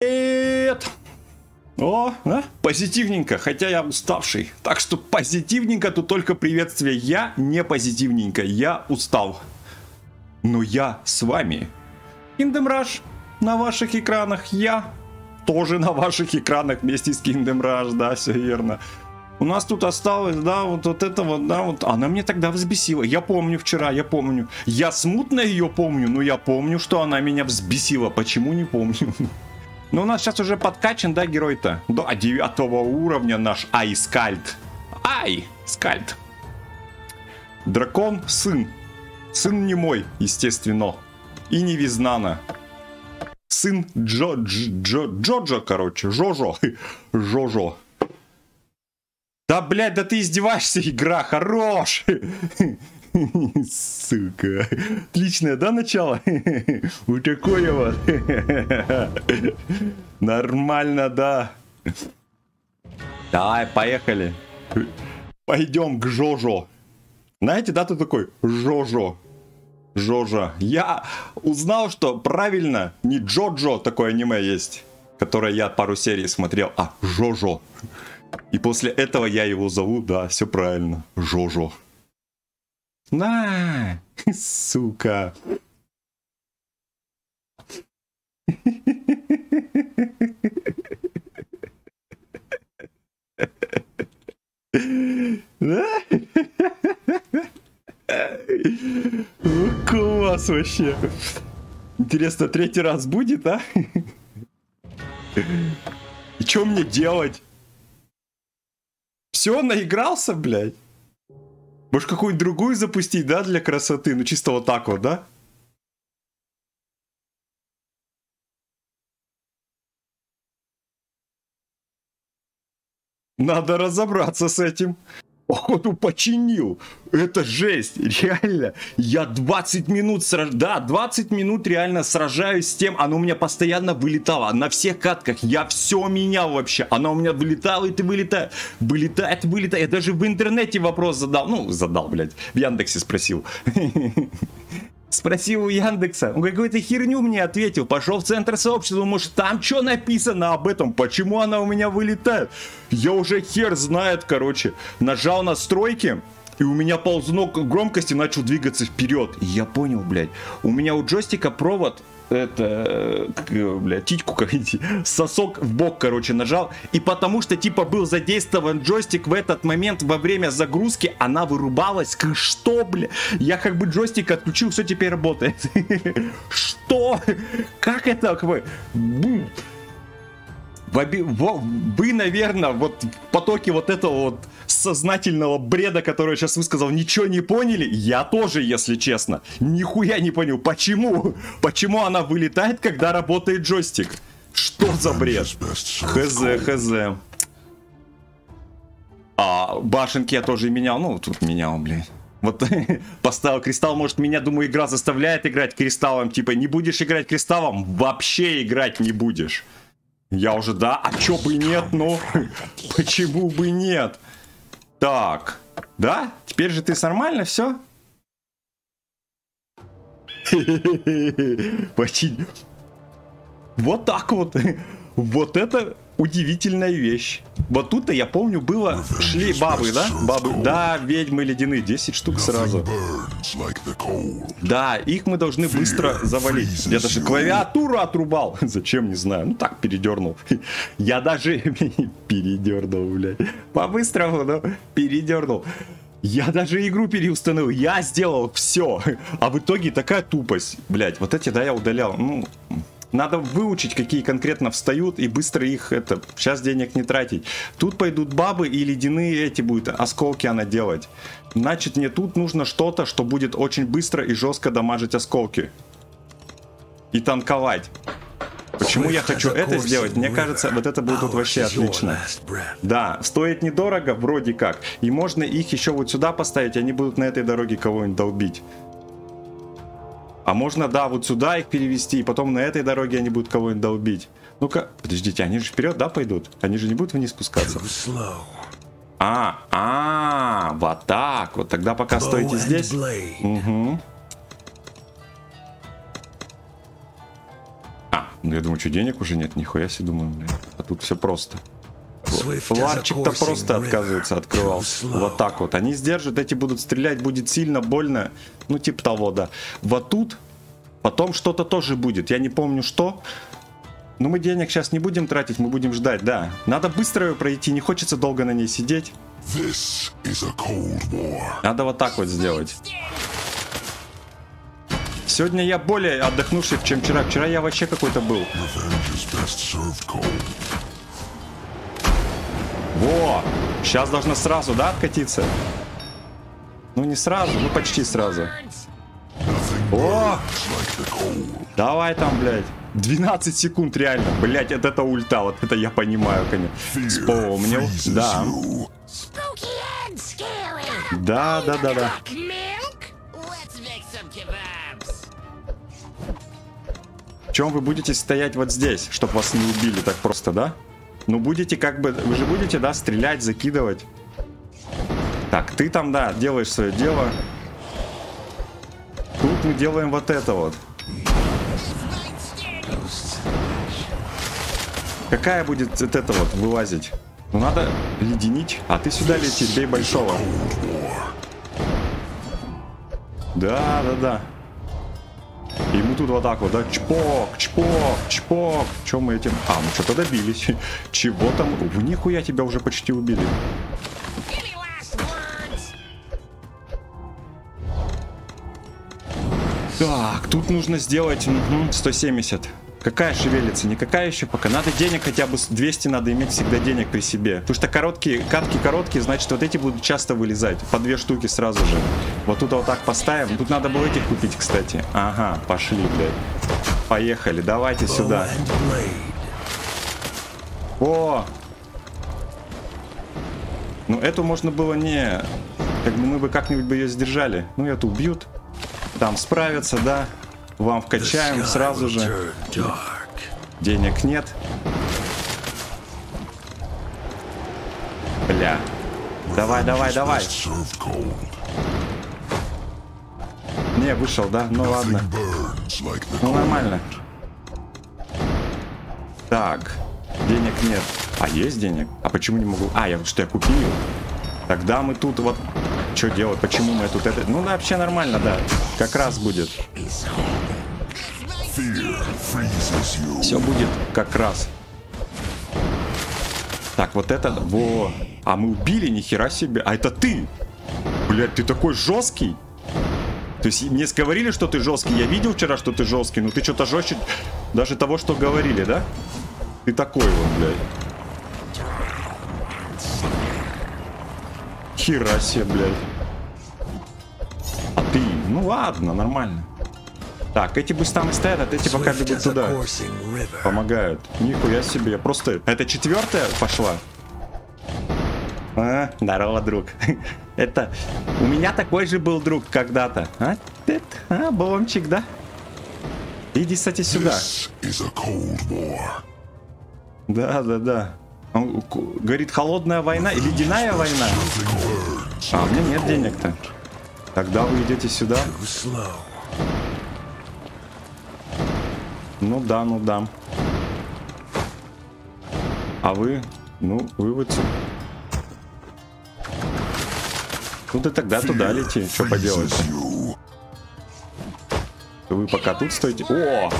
Привет! О, да? позитивненько, хотя я уставший. Так что позитивненько тут только приветствие. Я не позитивненько, я устал. Но я с вами. Kingdom Rush на ваших экранах. Я тоже на ваших экранах вместе с Kingdom Rush, да, все верно. У нас тут осталось, да, вот, вот это вот, да, вот. Она мне тогда взбесила. Я помню вчера, я помню. Я смутно ее помню, но я помню, что она меня взбесила. Почему не помню? Но у нас сейчас уже подкачан, да, герой-то? До 9 уровня наш Айскальд. Ай, Скальд. Дракон, сын. Сын не мой, естественно. И не Визнана. Сын Джо, Джо, Джо, Джоджо, короче. Жожо. Жожо. Да, блядь, да ты издеваешься, игра, хорош! Сука. Отличное, да, начало? Вот такое вот. Нормально, да. Давай, поехали. Пойдем к Жожо. Знаете, да, ты такой Жожо. Жожа. Я узнал, что правильно не Джоджо такое аниме есть, которое я пару серий смотрел, а Жожо. И после этого я его зову, да, все правильно, Жожо. На, сука. Класс вообще. Интересно, третий раз будет, а? И что мне делать? Все, наигрался, блядь? Может, какую-нибудь другую запустить, да, для красоты? Ну, чисто вот так вот, да? Надо разобраться с этим. Походу починил. Это жесть, реально. Я 20 минут сраж... Да, 20 минут реально сражаюсь с тем. Оно у меня постоянно вылетало. На всех катках. Я все менял вообще. Оно у меня вылетало и ты вылетает. Вылетает, вылетает. Я даже в интернете вопрос задал. Ну, задал, блядь. В Яндексе спросил. Спросил у Яндекса, он какую-то херню мне ответил, пошел в центр сообщества, может там что написано об этом, почему она у меня вылетает? Я уже хер знает, короче. Нажал настройки, и у меня ползнок громкости начал двигаться вперед. И я понял, блядь, у меня у джойстика провод это, бля, титьку, как сосок в бок, короче, нажал. И потому что, типа, был задействован джойстик в этот момент во время загрузки, она вырубалась. Что, бля? Я как бы джойстик отключил, все теперь работает. Что? Как это? Как бы... Вы, наверное, вот в потоке вот этого вот сознательного бреда, который я сейчас высказал, ничего не поняли? Я тоже, если честно. Нихуя не понял. Почему? Почему она вылетает, когда работает джойстик? Что за бред? Хз, хз. А башенки я тоже менял. Ну, тут менял, блядь. Вот поставил кристалл, может меня, думаю, игра заставляет играть кристаллом. Типа, не будешь играть кристаллом, вообще играть не будешь. Я уже, да? А чё бы нет, ну? Почему бы нет? Так, да? Теперь же ты нормально, все? Почти. Вот так вот. Вот это удивительная вещь. Вот тут-то, я помню, было, шли бабы, да? Бабы, да, ведьмы ледяные, 10 штук сразу. Да, их мы должны быстро завалить. Я даже клавиатуру отрубал. Зачем, не знаю. Ну так, передернул. Я даже передернул, блядь. По-быстрому, но передернул. Я даже игру переустановил, я сделал все. А в итоге такая тупость. Блять, вот эти, да, я удалял. Ну, надо выучить, какие конкретно встают, и быстро их, это, сейчас денег не тратить. Тут пойдут бабы, и ледяные эти будут, осколки она делать. Значит, мне тут нужно что-то, что будет очень быстро и жестко дамажить осколки. И танковать. Почему я хочу это сделать? Мне кажется, вот это будет вот вообще отлично. Да, стоит недорого, вроде как. И можно их еще вот сюда поставить, и они будут на этой дороге кого-нибудь долбить. А можно, да, вот сюда их перевести, и потом на этой дороге они будут кого-нибудь долбить. Ну-ка, подождите, они же вперед, да, пойдут? Они же не будут вниз спускаться? А, а, вот так. Вот тогда пока стойте здесь. Угу. А, Ну, я думаю, что денег уже нет, нихуя себе думаю, блядь. А тут все просто. Ларчик-то просто отказывается, открывал. Вот так вот. Они сдержат, эти будут стрелять, будет сильно, больно. Ну, типа того, да. Вот тут потом что-то тоже будет. Я не помню, что. Но мы денег сейчас не будем тратить, мы будем ждать, да. Надо быстро ее пройти, не хочется долго на ней сидеть. Надо вот так вот сделать. Сегодня я более отдохнувший, чем вчера. Вчера я вообще какой-то был. Во! Сейчас должно сразу, да, откатиться? Ну, не сразу, ну почти сразу. О! Давай там, блядь. 12 секунд реально. Блять, это, это ульта. Вот это я понимаю, конечно. Вспомнил. Да. Да, да, да, да. Чем вы будете стоять вот здесь, чтобы вас не убили так просто, да? Ну будете как бы, вы же будете, да, стрелять, закидывать. Так, ты там, да, делаешь свое дело. Тут мы делаем вот это вот. Какая будет вот это вот вылазить? Ну надо леденить. А ты сюда лети, бей большого. Да, да, да. Мы тут вот так вот, да, чпок, чпок, чпок. Чем мы этим? А, мы что-то добились. Чего там? В нихуя тебя уже почти убили. Так, тут нужно сделать угу, 170. Какая шевелится? Никакая еще пока. Надо денег хотя бы 200 надо иметь всегда денег при себе. Потому что короткие, катки короткие, значит вот эти будут часто вылезать. По две штуки сразу же. Вот тут вот так поставим. Тут надо было этих купить, кстати. Ага, пошли, блядь. Поехали, давайте сюда. О! Ну эту можно было не... Как бы мы бы как-нибудь бы ее сдержали. Ну эту убьют. Там справятся, да. Вам вкачаем сразу же. Денег нет. Бля. Давай, давай, давай. Не, вышел, да? Ну ладно. Ну нормально. Так. Денег нет. А есть денег? А почему не могу? А, я что, я купил? Тогда мы тут вот... Что делать? Почему мы тут это... Ну, вообще нормально, да. Как раз будет. Все будет как раз. Так, вот это... Во. А мы убили, нихера себе. А это ты! Блять, ты такой жесткий. То есть мне говорили, что ты жесткий. Я видел вчера, что ты жесткий, но ты что-то жестче даже того, что говорили, да? Ты такой вот, блядь. Хера себе, блядь. А ты, ну ладно, нормально. Так, эти пусть там и стоят, а эти пока бегут туда. Помогают. Нихуя себе, я просто... Это четвертая пошла? А, здорово, друг. Это... У меня такой же был друг когда-то. А, а, бомчик, да? Иди, кстати, сюда. Да, да, да. Он говорит, холодная война и ледяная война. А, у меня нет денег-то. Тогда вы идете сюда. Ну да, ну да. А вы? Ну, вы вот... Ну ты тогда туда лети, что поделать Вы пока тут стоите... О!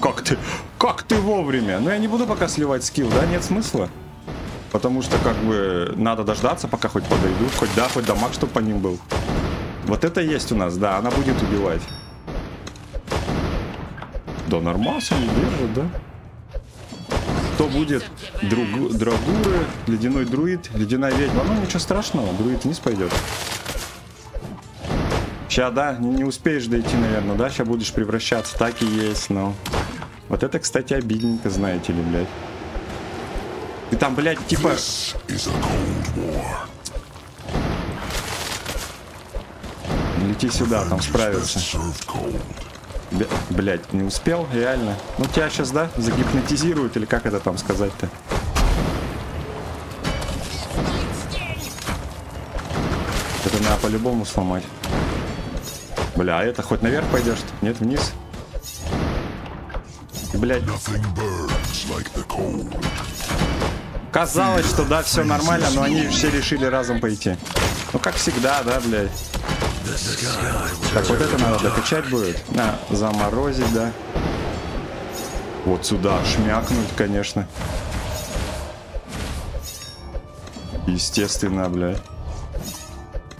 Как ты... Как ты вовремя? Ну я не буду пока сливать скилл, да? Нет смысла? Потому что как бы надо дождаться, пока хоть подойдут. Хоть да, хоть дамаг, чтобы по ним был. Вот это есть у нас, да, она будет убивать. Да, нормально не держит, да? Кто будет? Друг, драгуры, ледяной друид, ледяная ведьма. Ну, ничего страшного, друид вниз пойдет. Сейчас, да, не, не успеешь дойти, наверное, да? Сейчас будешь превращаться, так и есть, но... Вот это, кстати, обидненько, знаете ли, блядь. Ты там, блядь, типа... Лети сюда, там справится. Блять, не успел, реально. Ну тебя сейчас, да, загипнотизируют, или как это там сказать-то? Это надо по-любому сломать. Бля, а это хоть наверх пойдешь? Нет, вниз. блядь. Казалось, что да, все нормально, но они все решили разом пойти. Ну, как всегда, да, блядь. Так, вот это надо докачать будет. На, заморозить, да. Вот сюда шмякнуть, конечно. Естественно, блядь.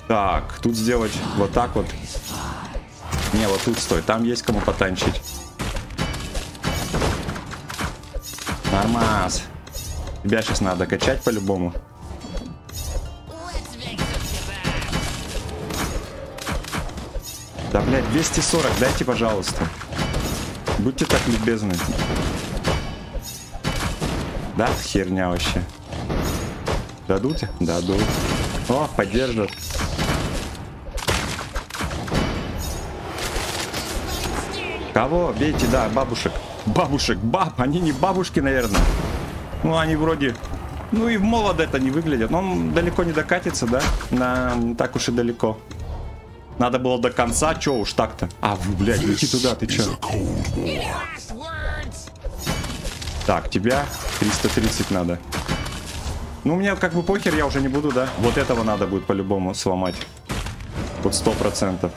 Так, тут сделать вот так вот. Не, вот тут стой. Там есть кому потанчить. Нормас. Тебя сейчас надо качать по-любому. Да, блядь, 240, дайте, пожалуйста. Будьте так любезны. Да, херня вообще. Дадут? Дадут. О, поддержат. Кого? Бейте, да, бабушек. Бабушек, баб, они не бабушки, наверное. Ну, они вроде... Ну и в молодо это не выглядят. Он далеко не докатится, да? На... Так уж и далеко. Надо было до конца, чё уж так-то. А, блядь, лети туда, ты чё? Так, тебя 330 надо. Ну, мне как бы похер, я уже не буду, да? Вот этого надо будет по-любому сломать. Вот сто процентов.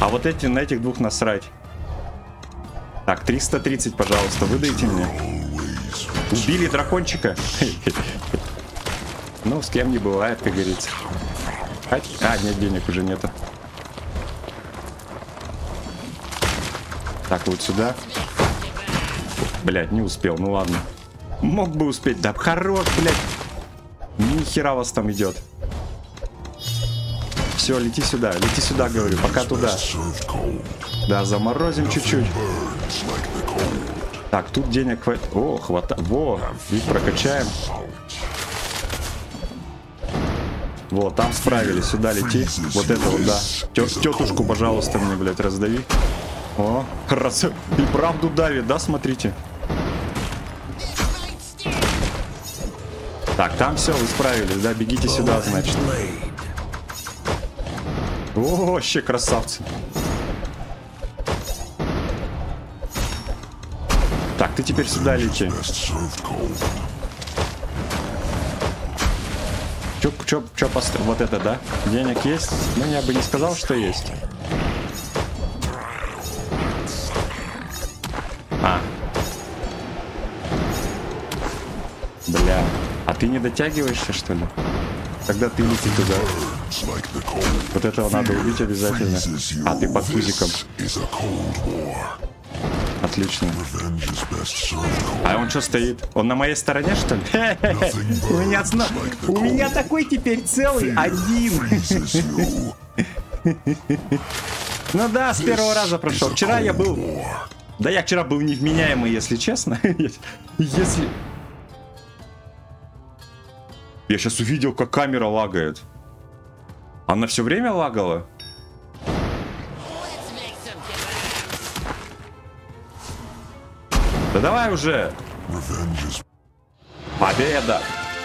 А вот эти, на этих двух насрать. Так, 330, пожалуйста, выдайте мне. Убили дракончика. Ну, с кем не бывает, как говорится. А, нет, денег уже нету. Так, вот сюда. Блять, не успел, ну ладно. Мог бы успеть. Да хорош, блядь. Ни хера вас там идет. Все, лети сюда, лети сюда, говорю, пока туда. Да, заморозим чуть-чуть. Так, тут денег хватит. О, хватает. Во, и прокачаем. Вот, там справились. Сюда лети. Вот это вот, да. Тетушку, пожалуйста, мне, блядь, раздави. О, раз... И правду давит, да, смотрите. Так, там все, вы справились, да? Бегите сюда, значит. О, вообще красавцы. Так, ты теперь сюда лети. Чё, чё, построил? Вот это, да? Денег есть? Ну, я бы не сказал, что есть. А. Бля. А ты не дотягиваешься, что ли? Тогда ты лети туда. Вот этого надо убить обязательно. А, ты под фузиком. Отлично. А он что стоит? Он на моей стороне, что ли? У меня, у меня такой теперь целый один. Ну да, с первого раза прошел. Вчера я был... Да я вчера был невменяемый, если честно. Если... Я сейчас увидел, как камера лагает. Она все время лагала? Да давай уже. Победа.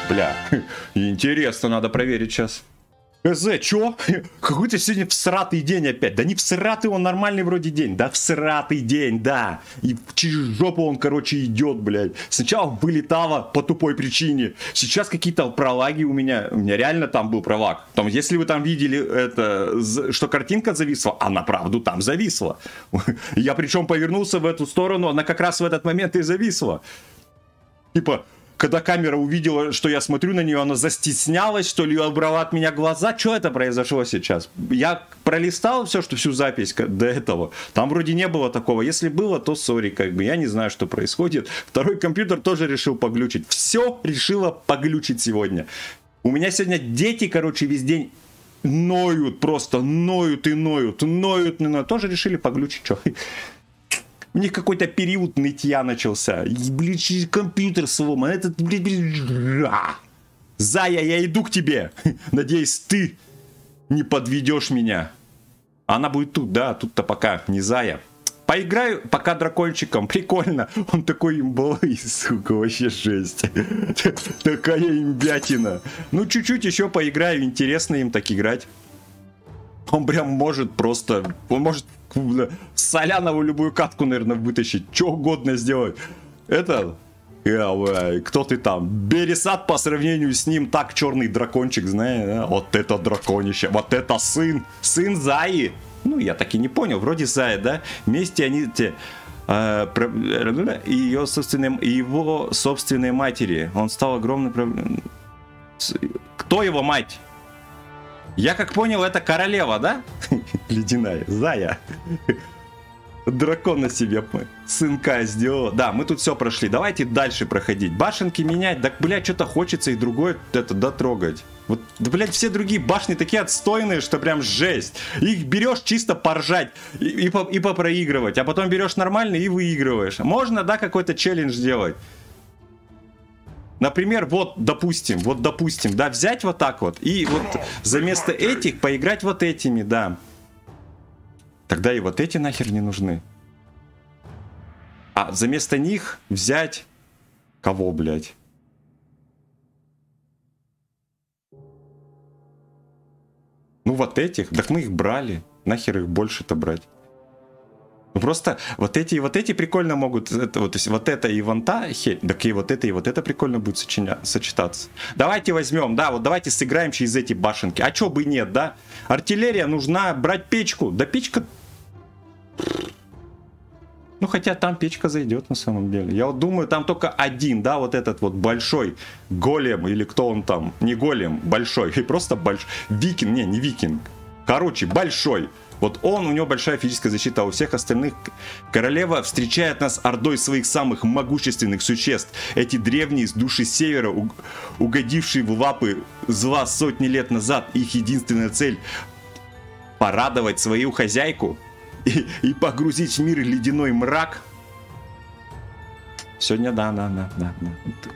Бля, интересно, надо проверить сейчас. ЭЗ, чё? Какой-то сегодня всратый день опять. Да не всратый, он нормальный вроде день. Да всратый день, да. И через жопу он, короче, идет, блядь. Сначала вылетало по тупой причине. Сейчас какие-то пролаги у меня. У меня реально там был пролаг. Там, если вы там видели это, что картинка зависла, она правду там зависла. Я причем повернулся в эту сторону, она как раз в этот момент и зависла. Типа, когда камера увидела, что я смотрю на нее, она застеснялась, что ли, убрала от меня глаза. Что это произошло сейчас? Я пролистал все, что всю запись до этого. Там вроде не было такого. Если было, то сори, как бы. Я не знаю, что происходит. Второй компьютер тоже решил поглючить. Все решило поглючить сегодня. У меня сегодня дети, короче, весь день ноют, просто ноют и ноют, ноют, ноют. Тоже решили поглючить, что у них какой-то период нытья начался. И, блин, компьютер сломан. Этот, блин, блин. Зая, я иду к тебе. Надеюсь, ты не подведешь меня. Она будет тут, да, тут-то пока не Зая. Поиграю пока дракончиком, прикольно. Он такой имбовый, сука, вообще жесть. Такая имбятина. Ну, чуть-чуть еще поиграю, интересно им так играть. Он прям может просто... Он может Солянову любую катку, наверное, вытащить. Что угодно сделать. Это... Я, кто ты там? Бересат по сравнению с ним так черный дракончик, знаешь, да? Вот это драконище, вот это сын, сын Заи. Ну, я так и не понял, вроде Зая, да? Вместе они те э, ее собственной, его собственной матери. Он стал проблемой. Кто его мать? Я как понял, это королева, да? Ледяная, Зая. Дракон на себе сынка сделал. Да, мы тут все прошли. Давайте дальше проходить. Башенки менять. Так, блядь, что-то хочется и другое это дотрогать. Вот, да, блядь, все другие башни такие отстойные, что прям жесть. Их берешь чисто поржать и, и, по, и попроигрывать. А потом берешь нормально и выигрываешь. Можно, да, какой-то челлендж делать. Например, вот, допустим, вот, допустим, да, взять вот так вот и вот за место этих поиграть вот этими, да. Тогда и вот эти нахер не нужны. А за место них взять кого, блядь? Ну вот этих, так мы их брали. Нахер их больше-то брать? Ну просто вот эти и вот эти прикольно могут, это, вот, то есть вот это и вон та, хе, так и вот это и вот это прикольно будет сочиня, сочетаться. Давайте возьмем, да, вот давайте сыграем через эти башенки. А чё бы нет, да? Артиллерия нужна, брать печку. Да печка... Ну хотя там печка зайдет на самом деле. Я вот думаю, там только один, да, вот этот вот большой голем, или кто он там, не голем, большой, и просто большой. Викинг, не, не викинг. Короче, большой вот он, у него большая физическая защита, а у всех остальных королева встречает нас ордой своих самых могущественных существ. Эти древние с души севера, угодившие в лапы зла сотни лет назад, их единственная цель порадовать свою хозяйку и, и погрузить в мир ледяной мрак. Сегодня да, да, да, да. да.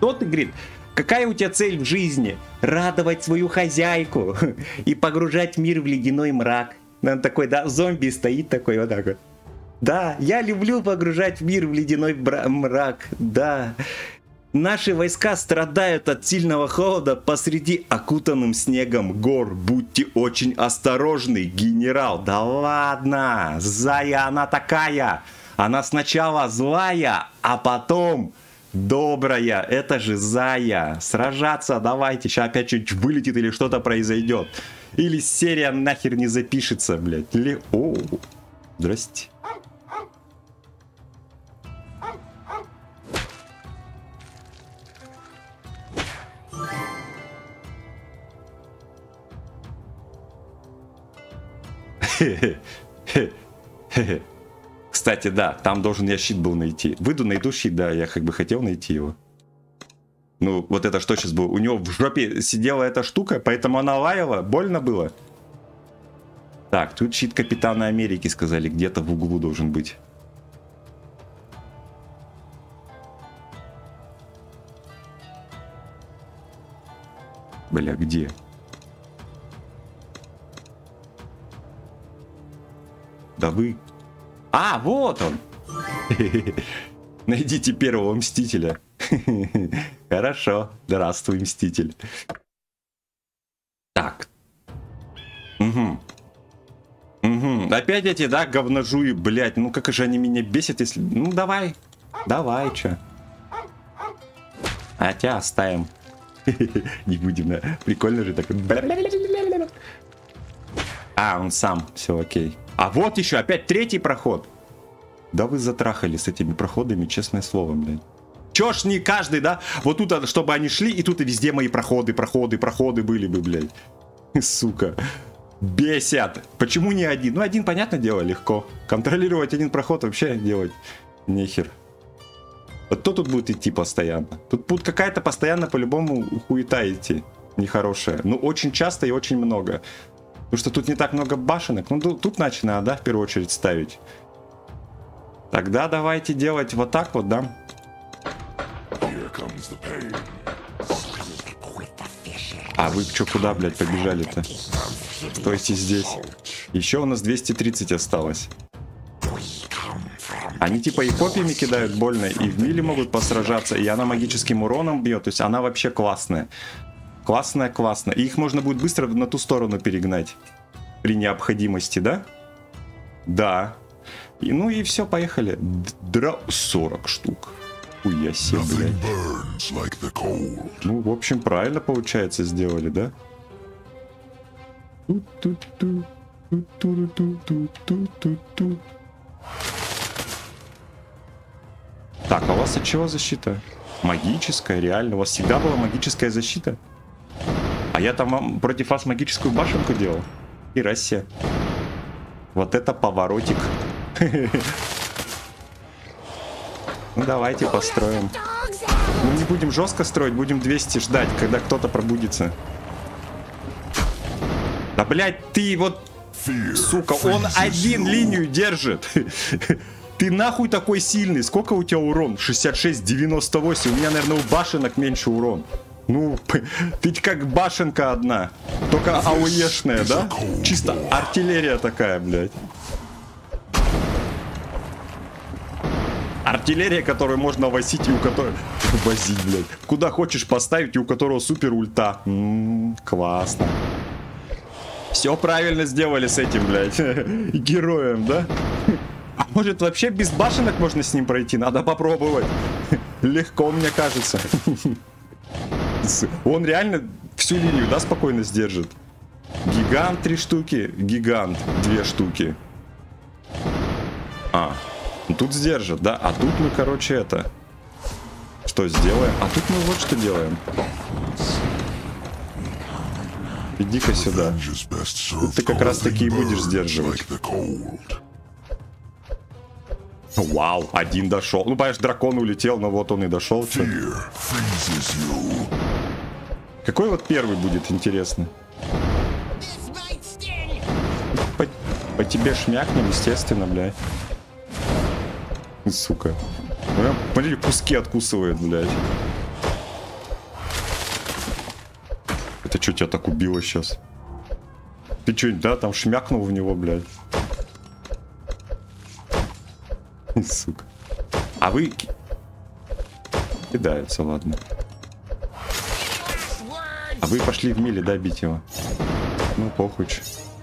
Тот говорит, какая у тебя цель в жизни? Радовать свою хозяйку и погружать мир в ледяной мрак. Он такой, да, зомби стоит такой вот так вот. Да, я люблю погружать мир в ледяной мрак, да. Наши войска страдают от сильного холода посреди окутанным снегом гор. Будьте очень осторожны, генерал. Да ладно, Зая она такая. Она сначала злая, а потом добрая. Это же Зая. Сражаться давайте. Сейчас опять чуть вылетит или что-то произойдет. Или серия нахер не запишется, блядь. Или... О, здрасте. Кстати, да, там должен я щит был найти. Выйду, найду щит, да, я как бы хотел найти его. Ну, вот это что сейчас было? У него в жопе сидела эта штука, поэтому она лаяла. Больно было. Так, тут щит Капитана Америки, сказали, где-то в углу должен быть. Бля, где? Да вы... А, вот он! Найдите первого Мстителя. Хорошо. Здравствуй, Мститель. Так. Угу. Угу. Опять эти, да, говножуи, блядь. Ну как же они меня бесят, если... Ну давай. Давай, чё. А тебя оставим. Не будем, да. Прикольно же так. А, он сам. Все окей. А вот еще опять третий проход. Да вы затрахали с этими проходами, честное слово, блядь. Чё ж не каждый, да? Вот тут, чтобы они шли, и тут и везде мои проходы, проходы, проходы были бы, блядь. Сука. Бесят. Почему не один? Ну, один, понятное дело, легко. Контролировать один проход вообще делать нехер. Вот кто тут будет идти постоянно? Тут будет какая-то постоянно по-любому хуета идти. Нехорошая. Ну, очень часто и очень много. Потому что тут не так много башенок. Ну, тут, начать надо, да, в первую очередь ставить. Тогда давайте делать вот так вот, да? А вы что, куда, блядь, побежали-то? Стойте здесь. Еще у нас 230 осталось. Они типа и копьями кидают больно, и в миле могут посражаться, и она магическим уроном бьет. То есть она вообще классная. Классная, классная. И их можно будет быстро на ту сторону перегнать. При необходимости, да? Да. И, ну и все, поехали. Дра... 40 штук. Хуя себе, блядь. like Ну, в общем, правильно, получается, сделали, да? Так, а у вас от чего защита? Магическая, реально? У вас всегда была магическая защита? А я там вам против вас магическую башенку делал? И Россия. Вот это поворотик. Ну давайте построим. Мы не будем жестко строить, будем 200 ждать, когда кто-то пробудится. Да, блядь, ты вот... Сука, он один линию держит. Ты нахуй такой сильный. Сколько у тебя урон? 66, 98. У меня, наверное, у башенок меньше урон. Ну, ты как башенка одна. Только ауешная, да? Чисто артиллерия такая, блядь. Артиллерия, которую можно возить и у которой... Возить, блядь. Куда хочешь поставить и у которого супер ульта. М -м, классно. Все правильно сделали с этим, блядь. Героем, да? А может вообще без башенок можно с ним пройти? Надо попробовать. Легко, мне кажется. Он реально всю линию, да, спокойно сдержит. Гигант три штуки, гигант две штуки. А, тут сдержит, да? А тут мы, короче, это... Что сделаем? А тут мы вот что делаем. Иди-ка сюда. Ты как раз таки и будешь сдерживать. Вау, один дошел. Ну, понимаешь, дракон улетел, но вот он и дошел. Какой вот первый будет, интересно? По, по тебе шмякнем, естественно, блядь. Сука. Ну, смотри, куски откусывает, блядь. Это что тебя так убило сейчас? Ты что, да, там шмякнул в него, блядь? Сука. А вы... Кидается, ладно. А вы пошли в миле, да, бить его? Ну, похуй.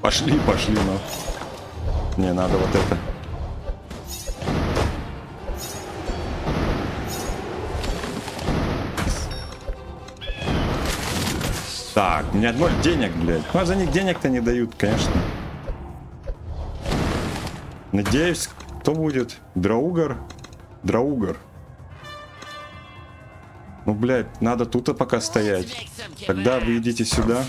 Пошли, пошли, но... Не, надо вот это. Меня ноль денег, блядь. Ну, а за них денег-то не дают, конечно. Надеюсь, кто будет? Драугар? Драугар. Ну, блядь, надо тут пока стоять. Тогда вы идите сюда.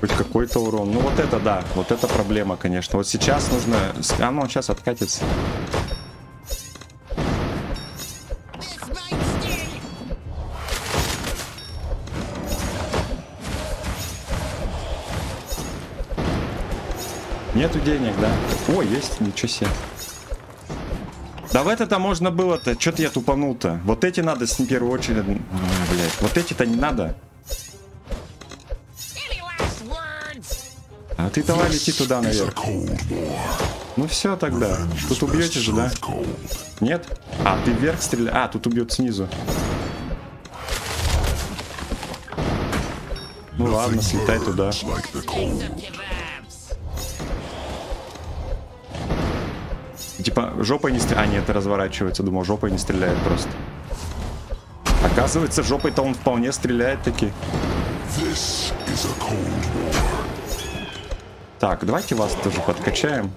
Хоть какой-то урон. Ну, вот это да, вот это проблема, конечно. Вот сейчас нужно... А, ну, он сейчас откатится. Нету денег, да? О, есть, ничего себе. Да в это-то можно было-то. Что-то я тупанул-то. Вот эти надо с первую очередь... А, блядь, вот эти-то не надо. А ты давай лети туда наверх. Ну все тогда. Тут убьете же, да? Нет? А, ты вверх стреляешь. А, тут убьет снизу. Ну ладно, слетай туда. Типа, жопой не стреляет. А, нет, разворачивается. Думал, жопой не стреляет просто. Оказывается, жопой-то он вполне стреляет таки. Так, давайте вас тоже подкачаем.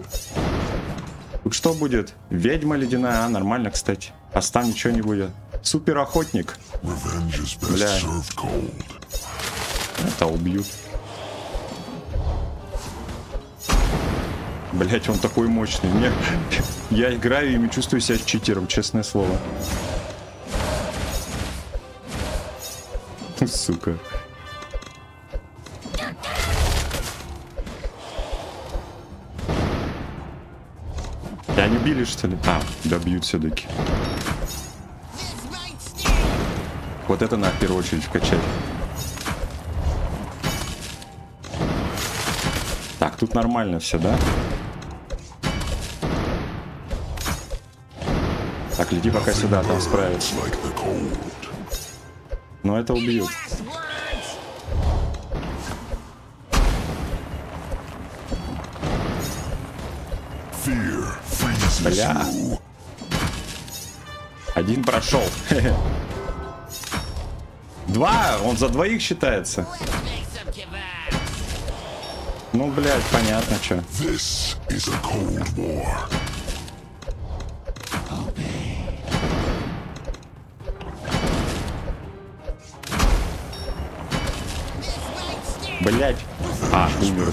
Тут что будет? Ведьма ледяная, а, нормально, кстати. А там ничего не будет. Супер охотник. Бля. Это убьют. Блять, он такой мощный. Мне... Я играю и чувствую себя читером, честное слово. Сука. Я не убили, что ли? А, добьют все-таки. Вот это в первую очередь вкачать. Так, тут нормально все, да? спектакль, иди пока сюда, там справится. Но это убьют. Бля. Один прошел. Два, он за двоих считается. Ну, блядь, понятно, что. Блядь. А, умер.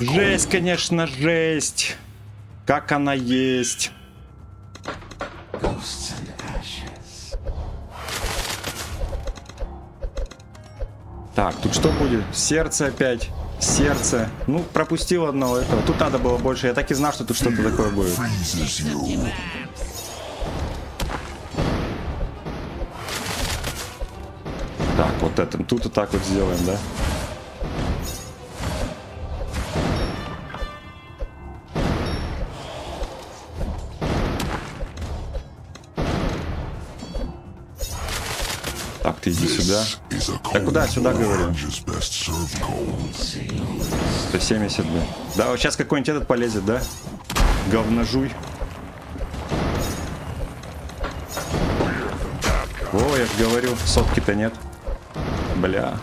Жесть, конечно, жесть. Как она есть. Так, тут что будет? Сердце опять. Сердце. Ну, пропустил одного этого. Тут надо было больше. Я так и знал, что тут что-то такое будет. Так, вот это. Тут вот так вот сделаем, да? Так, ты иди сюда. Да куда? Сюда, говорю. Revenge is best served cold. 170, блин. Да, вот сейчас какой-нибудь этот полезет, да? Говножуй. О, я ж говорю, сотки-то нет. Бля.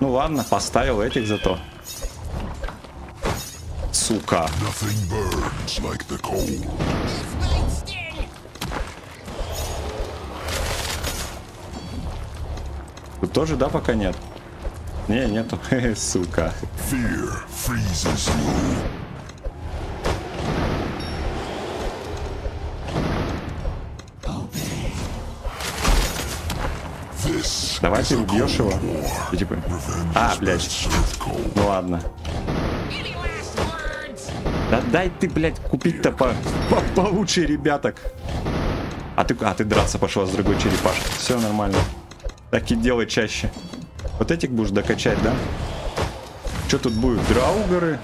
Ну ладно, поставил этих зато. Сука. Nothing burns like the cold. Тут тоже, да, пока нет? Не, нету. Сука. Давай ты убьешь его. И типа... А, блядь. Ну ладно. Да дай ты, блядь, купить-то по, по, получше ребяток. А ты, а ты драться пошла с другой черепашкой. Все нормально. Так и делай чаще. Вот этих будешь докачать, да? Что тут будет? Драугры?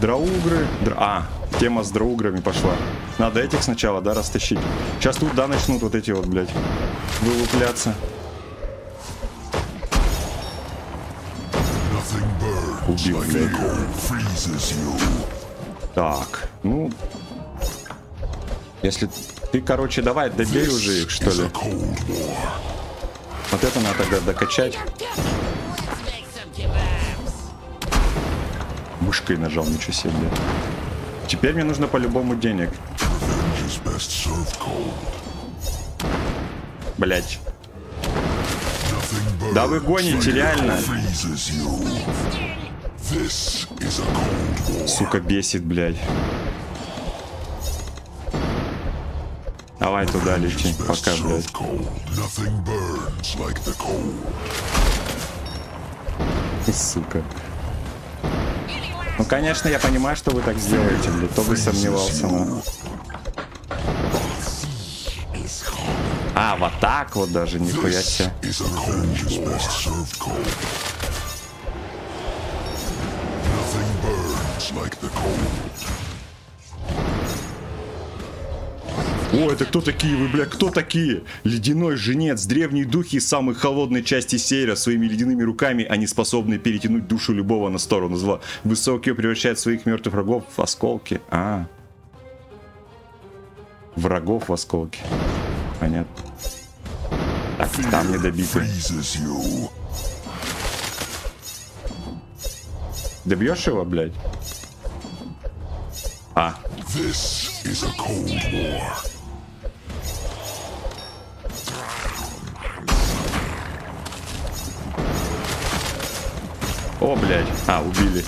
Драугры? Дра... А, тема с драуграми пошла. Надо этих сначала, да, растащить. Сейчас тут, да, начнут вот эти вот, блядь, вылупляться. Убил, блядь. Так, ну... Если... Ты, короче, давай, добей уже их, что ли. Вот это надо тогда докачать. Мышкой нажал, ничего себе. Теперь мне нужно по-любому денег. Блять. Да вы гоните, реально. Сука, бесит, блядь. Давай туда лети, пока, блядь. Сука. Ну, конечно, я понимаю, что вы так сделаете, блядь. Кто бы сомневался, но... А, вот так вот даже, нихуя себе. Nothing burns like the cold. О, это кто такие вы, бля, кто такие? Ледяной женец, древние духи из самой холодной части севера. Своими ледяными руками они способны перетянуть душу любого на сторону зла. Высокие превращают своих мертвых врагов в осколки. А. Врагов в осколки. Понятно. Так, там не добиты. You. Добьешь его, блядь? А, This is a cold war. О, блядь. А, убили.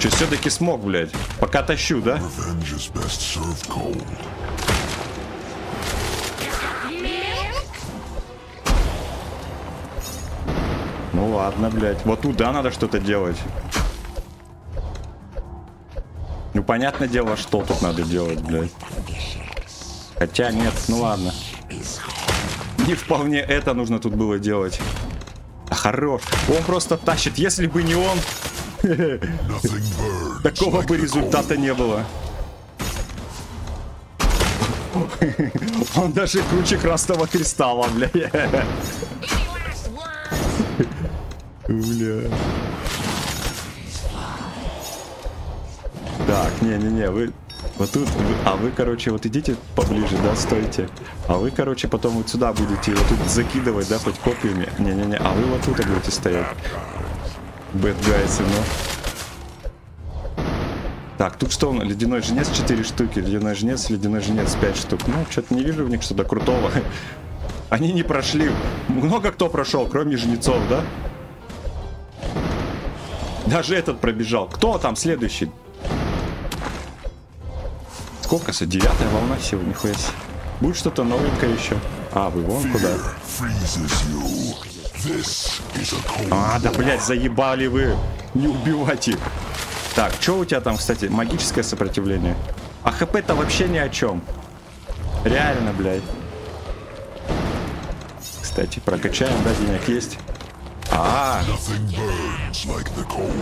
Че, все-таки смог, блядь? Пока тащу, да? Ну ладно, блядь. Вот туда надо что-то делать. Ну, понятное дело, что тут надо делать, блядь. Хотя нет, ну ладно. Не вполне это нужно тут было делать. А хорош. Он просто тащит. Если бы не он, такого бы результата не было. Он даже круче красного кристалла, бля. Бля. Так, не-не-не, вы вот тут, а вы, короче, вот идите поближе, да, стойте. А вы, короче, потом вот сюда будете вот тут закидывать, да, хоть копьями. Не-не-не, а вы вот тут будете стоять. Бэт гайсы, ну. Так, тут что? нас? Ледяной жнец 4 штуки, ледяной жнец, ледяной жнец 5 штук. Ну, что-то не вижу в них что-то крутого. Они не прошли. Много кто прошел, кроме жнецов, да? Даже этот пробежал. Кто там следующий? Сколько? со Девятая волна всего, нихуя себе. Будет что-то новенькое еще. А, вы вон куда? А, да, блядь, заебали вы. Не убивать их. Так, что у тебя там, кстати, магическое сопротивление? А хп-то вообще ни о чем. Реально, блядь. Кстати, прокачаем, да, денег есть. А, cold.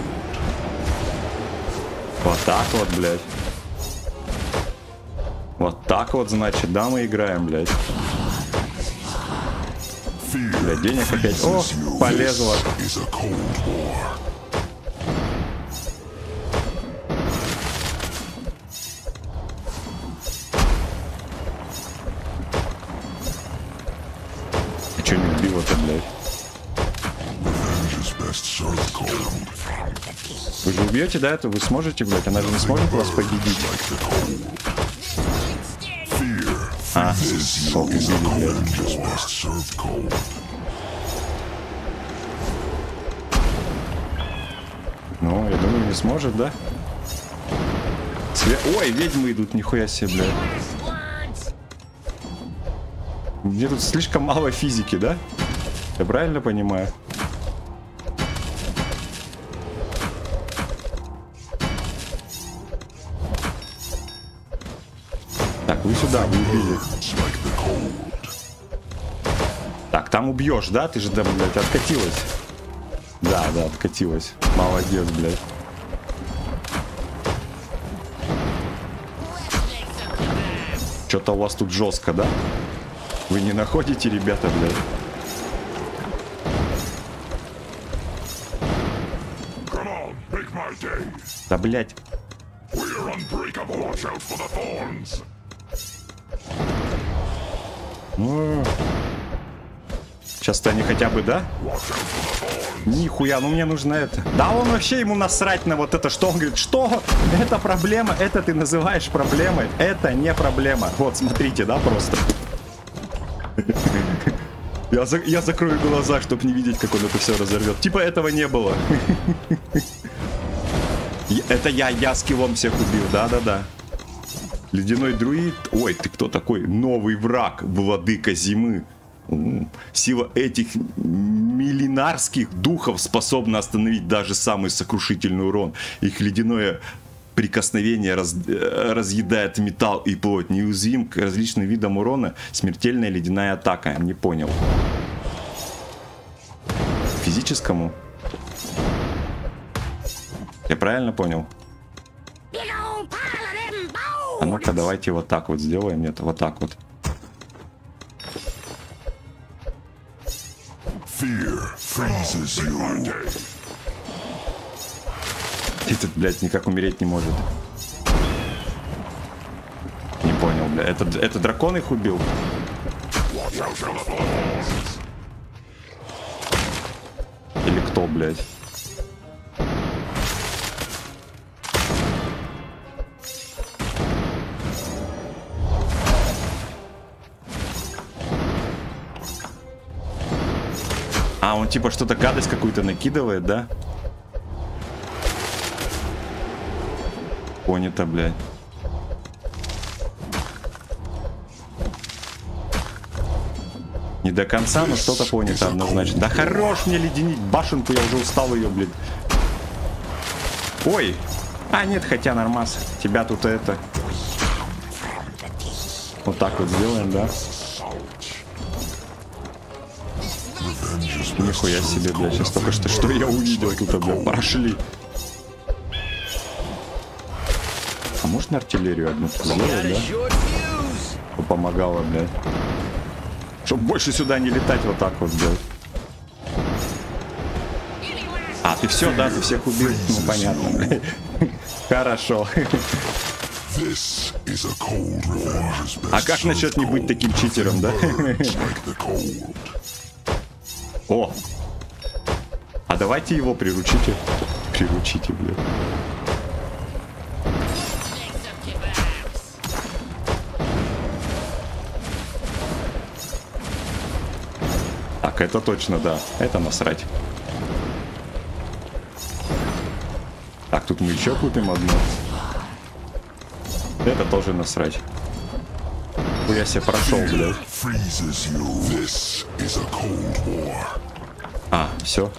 вот так вот, блядь. Вот так вот, значит, да, мы играем, блядь. Блядь, денег опять. О, полезло. А чё не убило-то, блядь? Вы же убьете, да, это? Вы сможете, блядь? Она же не сможет вас победить. Cold. Ну, я думаю, не сможет, да? Све- Ой, ведьмы идут, нихуя себе, блядь. Мне тут слишком мало физики, да? Я правильно понимаю? Убили. Cold. Так, там убьешь, да? Ты же, да, блядь, откатилась. Да, да, откатилась. Молодец, блядь. Что-то у вас тут жестко, да? Вы не находите, ребята, блядь? Да, блядь. Thorns. Сейчас-то они хотя бы, да? Нихуя, ну мне нужно это. Да он вообще ему насрать на вот это, что он говорит, что? Это проблема, это ты называешь проблемой? Это не проблема. Вот, смотрите, да, просто. Я, за- я закрою глаза, чтобы не видеть, как он это все разорвет. Типа этого не было. Это я, я с килом всех убил, да-да-да. Ледяной друид. Ой, ты кто такой? Новый враг, владыка зимы. Сила этих миллинарских духов способна остановить даже самый сокрушительный урон. Их ледяное прикосновение раз- э, разъедает металл и плоть. Неуязвим к различным видам урона. Смертельная ледяная атака. Не понял. Физическому? Я правильно понял? А ну-ка, давайте вот так вот сделаем. Нет, вот так вот. Этот, блядь, никак умереть не может. Не понял, бля. Это, это дракон их убил? Или кто, блядь? А, он типа что-то гадость какую-то накидывает, да? Понято, блядь. Не до конца, но что-то понято однозначно. Да хорош мне леденить башенку, я уже устал ее, блядь. Ой! А, нет, хотя нормас. Тебя тут это... Вот так вот сделаем, да? Нихуя себе, блядь, сейчас только что, что я увидел тут, блядь, прошли. А можно артиллерию одну сделать, да? Помогала, блядь. Чтоб больше сюда не летать вот так вот, блядь. А, ты все, да, ты всех убил? Ну, понятно, блядь. Хорошо. А как насчет не быть таким читером, да? О! А давайте его приручите. Приручите, блядь. Так, это точно, да. Это насрать. Так, тут мы еще купим одну. Это тоже насрать. Ой, Я себе прошел, блядь. А, все.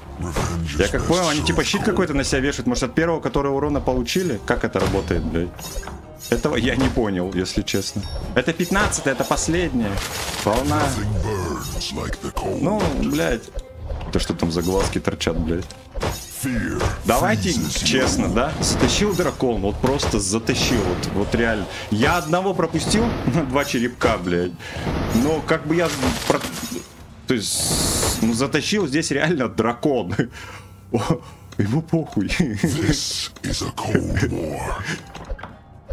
Я как понял, они типа щит какой-то на себя вешают. Может, от первого, который урона получили? Как это работает, блядь? Этого я не понял, если честно. Это 15 это последняя. Волна. Ну, блядь. Да что там за глазки торчат, блядь? Давайте честно, да? Затащил дракон, вот просто затащил, вот, вот реально. Я одного пропустил на два черепка, блядь. Но как бы я... про- То есть, ну затащил здесь реально дракон. Ему похуй.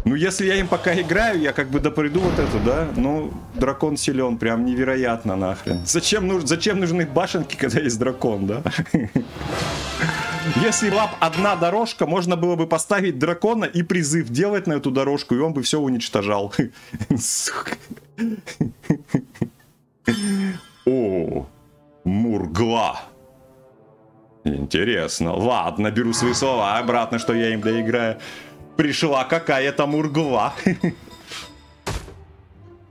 Ну, если я им пока играю, я как бы доприду вот это, да? Ну, дракон силен, прям невероятно нахрен. Зачем, нуж... Зачем нужны башенки, когда есть дракон, да? Если была одна дорожка, можно было бы поставить дракона и призыв делать на эту дорожку, и он бы все уничтожал. О, Мургла. Интересно. Ладно, беру свои слова обратно, что я им доиграю. Пришла какая-то мургла.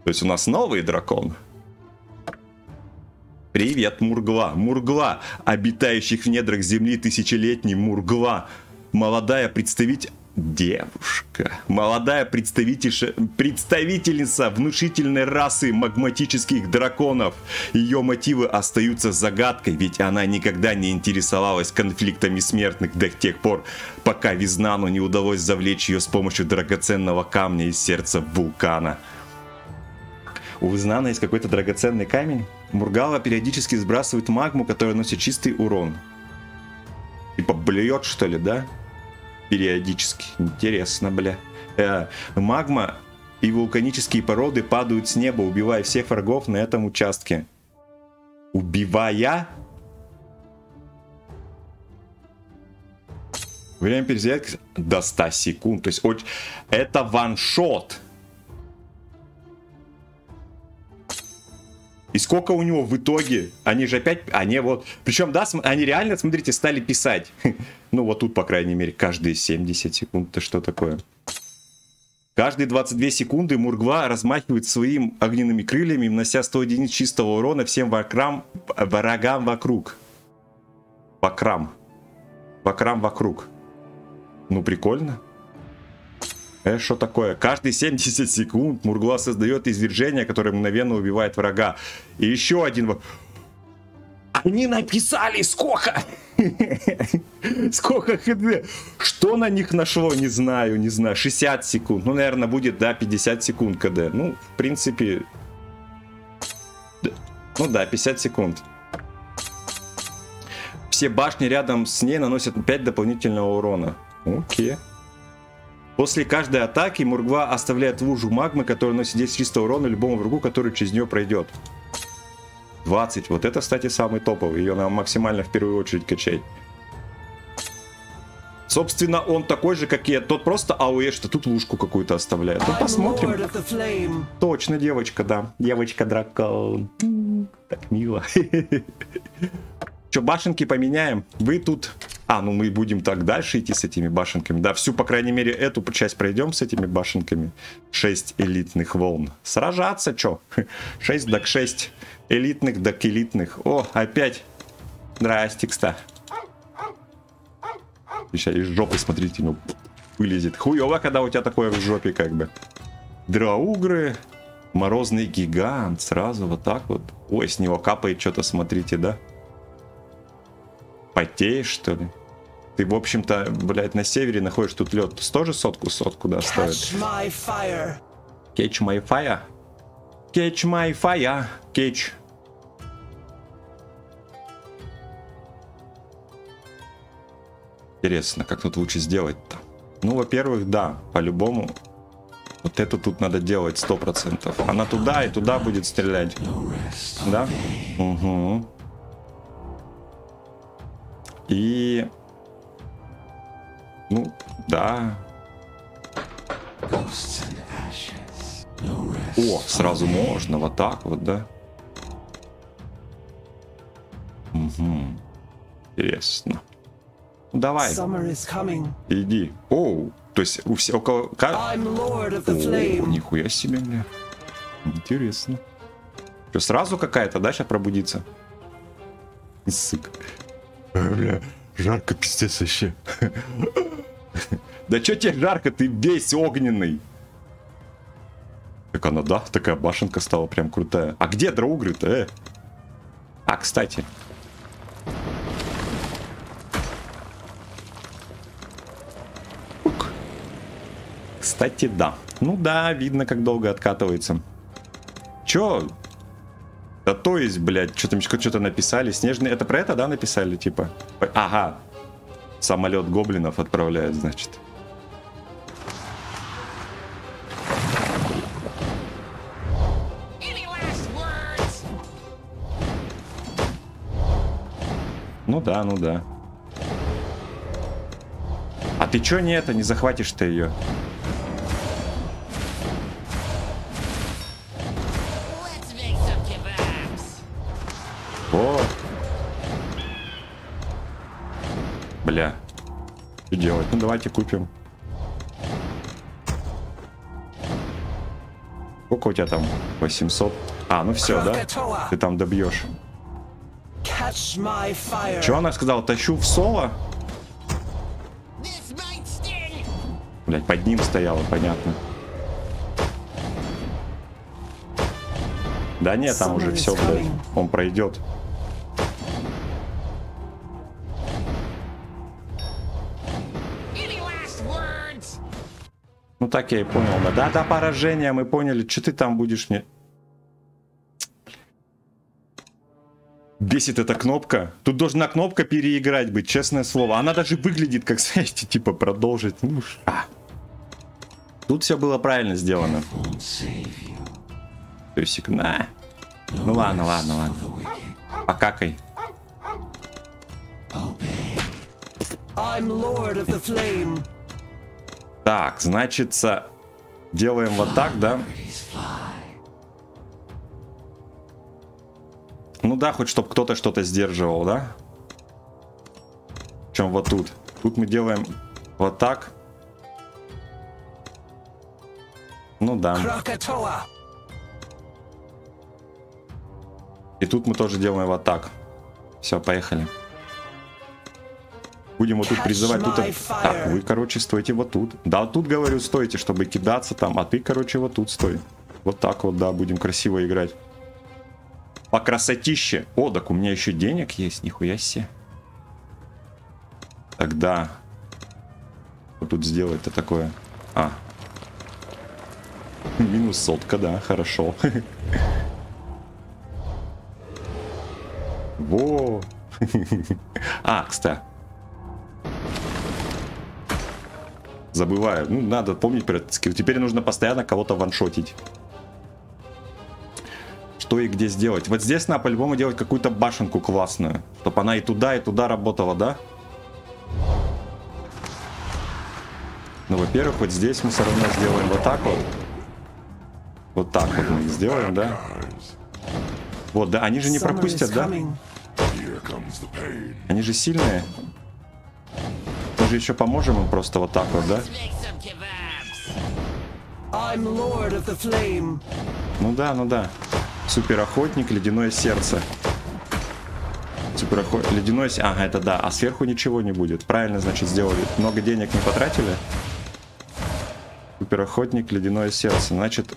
То есть у нас новый дракон. Привет, Мургла. Мургла, обитающих в недрах земли тысячелетней Мургла. Молодая представитель... Девушка. Молодая представительша... представительница внушительной расы магматических драконов. Ее мотивы остаются загадкой, ведь она никогда не интересовалась конфликтами смертных до тех пор, пока Визнану не удалось завлечь ее с помощью драгоценного камня из сердца вулкана. У Визнана есть какой-то драгоценный камень. Мургала периодически сбрасывает магму, которая носит чистый урон. Типа блюет, что ли, да? Периодически. Интересно, бля. Э, магма и вулканические породы падают с неба, убивая всех врагов на этом участке. Убивая? Время перезарядки до 100 секунд. То есть оч- это ваншот. И сколько у него в итоге? Они же опять... Они вот... Причем, да, они реально, смотрите, стали писать. Ну, вот тут, по крайней мере, каждые 70 секунд. Это что такое? Каждые 22 секунды Мургла размахивает своим огненными крыльями, внося 100 единиц чистого урона всем врагам, врагам вокруг. Вакрам. Вакрам вокруг. Ну, прикольно. Э, что такое? Каждые 70 секунд Мургла создает извержение, которое мгновенно убивает врага. И еще один... Они написали сколько? Сколько хд? Что на них нашло, не знаю, не знаю. 60 секунд. Ну, наверное, будет, да, 50 секунд КД. Ну, в принципе... Ну да, 50 секунд. Все башни рядом с ней наносят 5 дополнительного урона. Окей. После каждой атаки Мургва оставляет лужу магмы, которая носит 10 чистого урона любому врагу, который через нее пройдет. 20. Вот это, кстати, самый топовый. Ее надо максимально в первую очередь качать. Собственно, он такой же, как и тот просто АОЕ, что тут лужку какую-то оставляет. Ну, посмотрим. Точно, девочка, да. Девочка-дракон. Так мило. Че, башенки поменяем? Вы тут... А, ну мы будем так дальше идти с этими башенками. Да, всю, по крайней мере, эту часть пройдем с этими башенками. 6 элитных волн. Сражаться, чё? 6 дак 6 элитных дак элитных. О, опять. Здрасте, кста. Сейчас из жопы, смотрите, ну, вылезет. Хуёво, когда у тебя такое в жопе, как бы. Драугры, морозный гигант, сразу вот так вот. Ой, с него капает что-то, смотрите, да? Потеешь, что ли? Ты, в общем-то, блядь, на севере находишь тут лед. Тоже сотку, сотку, да, стоит? Catch my fire. Catch my fire. Catch my fire. Catch. Интересно, как тут лучше сделать-то? Ну, во-первых, да, по-любому. Вот эту тут надо делать сто процентов. Она туда и туда будет стрелять. Да? Угу. И... Ну, да. О, сразу можно, вот так вот, да? Угу. Интересно. Ну, давай, иди. Оу, то есть у всех около... О, нихуя себе, бля. Интересно. Что, сразу какая-то, да, сейчас пробудится? Сука. Бля, жарко пиздец вообще. Да чё тебе жарко, ты весь огненный. Как она, да, такая башенка стала прям крутая. А где дроугры-то, э? А, кстати. Кстати, да. Ну да, видно, как долго откатывается. Чё? Да то есть, блядь, что там что-то написали. Снежный. Это про это, да, написали, типа? Ага. Самолет гоблинов отправляет, значит. Ну да, ну да. А ты чё не это, не захватишь-то ее? Делать? Ну давайте купим. Сколько у тебя там? 800? А, ну все, да? Ты там добьешь. Че она сказала? Тащу в соло? Блять, под ним стояла, понятно. Да нет, там уже все, блядь. Он пройдет. Ну так я и понял. Да, да, да, поражение, мы поняли. Что ты там будешь мне... Бесит эта кнопка. Тут должна кнопка переиграть быть, честное слово. Она даже выглядит как, знаете, типа продолжить. Ну, а. Тут все было правильно сделано. Песик, на. Ну ладно, ладно, ладно. Покакай. I'm Lord of the Flame. Так, значится, делаем вот так, да? Ну да, хоть чтобы кто-то что-то сдерживал, да? Чем вот тут. Тут мы делаем вот так. Ну да. И тут мы тоже делаем вот так. Все, поехали. Будем вот тут призывать. Тут... Так, вы, короче, стойте вот тут. Да, тут, говорю, стойте, чтобы кидаться там. А ты, короче, вот тут стой. Вот так вот, да, будем красиво играть. По красотище. О, так у меня еще денег есть, нихуя себе. Тогда... Что тут сделать-то такое? А. Минус сотка, да, хорошо. Во. А, кстати. Забываю. Ну, надо помнить про этот скилл. Теперь нужно постоянно кого-то ваншотить. Что и где сделать. Вот здесь надо по-любому делать какую-то башенку классную. Чтобы она и туда, и туда работала, да? Ну, во-первых, вот здесь мы все равно сделаем вот так вот. Вот так вот мы сделаем, да? Вот, да, они же не пропустят, да? Они же сильные. Мы же еще поможем им просто вот так вот, да? Ну да, ну да. Суперохотник, ледяное сердце. Суперохотник, ледяное сердце. Ага, это да. А сверху ничего не будет. Правильно, значит, сделали. Много денег не потратили. Суперохотник, ледяное сердце. Значит,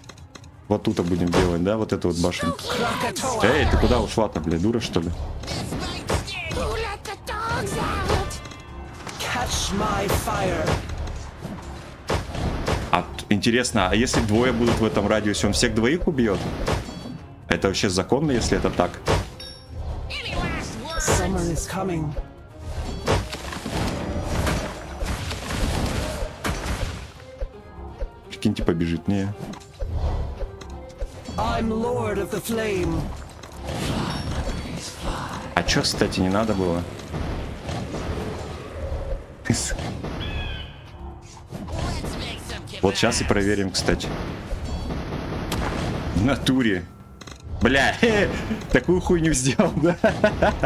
вот тут будем делать, да? Вот эту вот башенку. Krakatoa. Эй, ты куда ушла-то, блядь, дура, что ли? А интересно, а если двое будут в этом радиусе, он всех двоих убьет? Это вообще законно, если это так? Прикиньте, побежит. Не. I'm Lord of the Flame. А чё, кстати, не надо было? Вот сейчас и проверим, кстати. В натуре. Бля, такую хуйню сделал, да?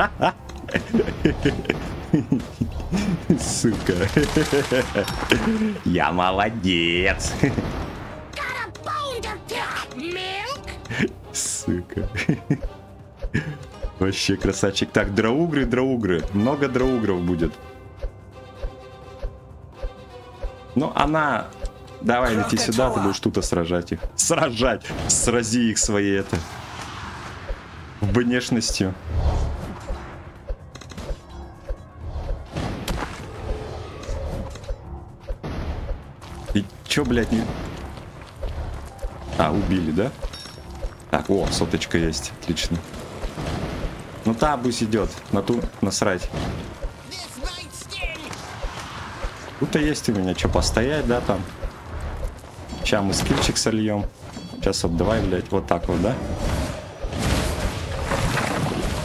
Сука. Я молодец. Сука. Вообще красавчик. Так, драугры, драугры. Много драугров будет. Ну, она... Давай, лети сюда, ты будешь тут сражать их. Сражать! Срази их своей это... Внешностью. И чё, блядь, не... А, убили, да? Так, о, соточка есть. Отлично. Ну та пусть идет. На ту насрать. Тут-то есть у меня что постоять, да, там. Сейчас мы скильчик сольем. Сейчас вот давай, блядь, вот так вот, да?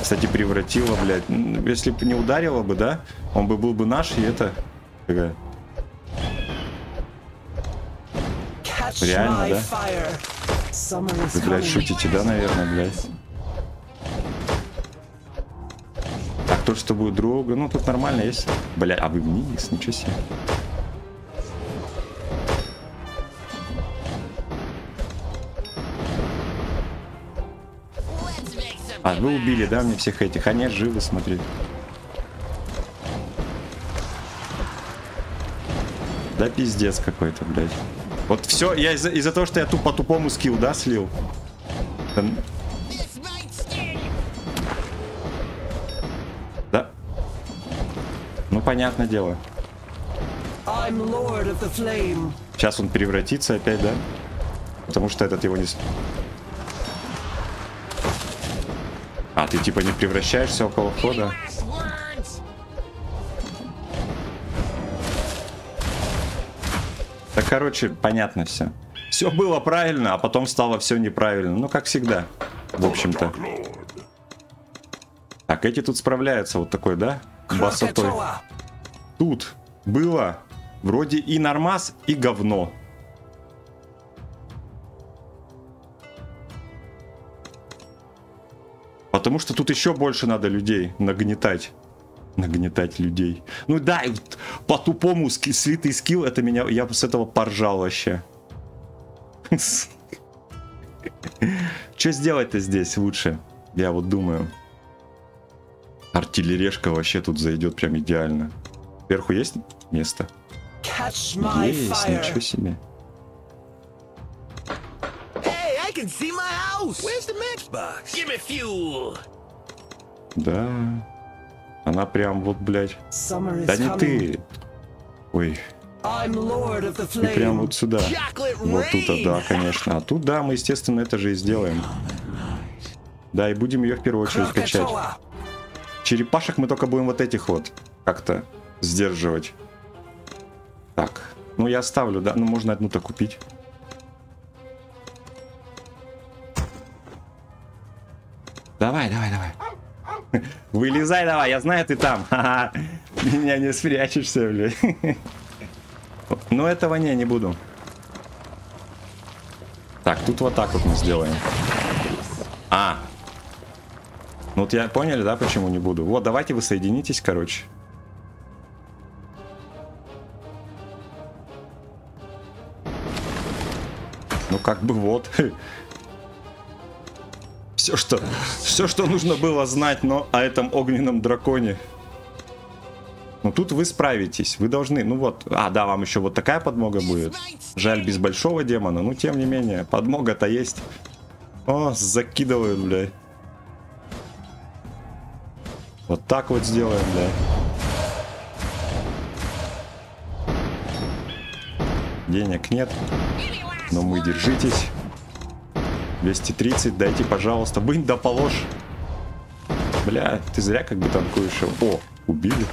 Кстати, превратила, блядь. Если бы не ударила бы, да? Он бы был бы наш, и это... Реально, да? Вы, блядь, шутите, да, наверное, блядь? Так, то, что будет друга, ну, тут нормально есть. Бля, а вы вниз, ничего себе. А, вы kebabs. убили, да, мне всех этих? Они живы, смотри. Да пиздец какой-то, блядь. Вот все, я из-за из того, что я тупо тупому скилл, да, слил. Да. Ну, понятное дело. Сейчас он превратится опять, да? Потому что этот его не... ты типа не превращаешься около входа? Да, короче, понятно все. Все было правильно, а потом стало все неправильно. Ну, как всегда, в общем-то. Так, эти тут справляются вот такой, да? Басотой. Тут было вроде и нормас, и говно. Потому что тут еще больше надо людей нагнетать. Нагнетать людей. Ну да, по-тупому ски- слитый скилл, это меня, я с этого поржал вообще. Что сделать-то здесь лучше? Я вот думаю. Артиллерешка вообще тут зайдет прям идеально. Сверху есть место? Есть, ничего себе. I can see my house. Where's the matchbox? Give me fuel. Да. Она прям вот, блядь. Summer is Да не coming. ты. Ой, I'm Lord of the ты прям вот сюда. Вот тут, да, конечно. А тут, да, мы, естественно, это же и сделаем. Да, и будем ее в первую очередь качать. Черепашек мы только будем вот этих вот как-то сдерживать. Так, ну я оставлю, да, ну можно одну-то купить. Давай, давай, давай. Вылезай давай, я знаю, ты там. Меня не спрячешься, блядь. Ну этого не, не буду. Так, тут вот так вот мы сделаем. А, ну вот я поняли, да, почему не буду? Вот, давайте вы соединитесь, короче. Ну как бы вот. все, что, все, что нужно было знать, но о этом огненном драконе. Ну тут вы справитесь, вы должны, ну вот, а, да, вам еще вот такая подмога будет. Жаль, без большого демона, но тем не менее, подмога-то есть. О, закидывают, бля. Вот так вот сделаем, блядь. Денег нет, но мы держитесь. 230, дайте, пожалуйста. Бынь, да положь. Бля, ты зря как бы танкуешь его. О, убили.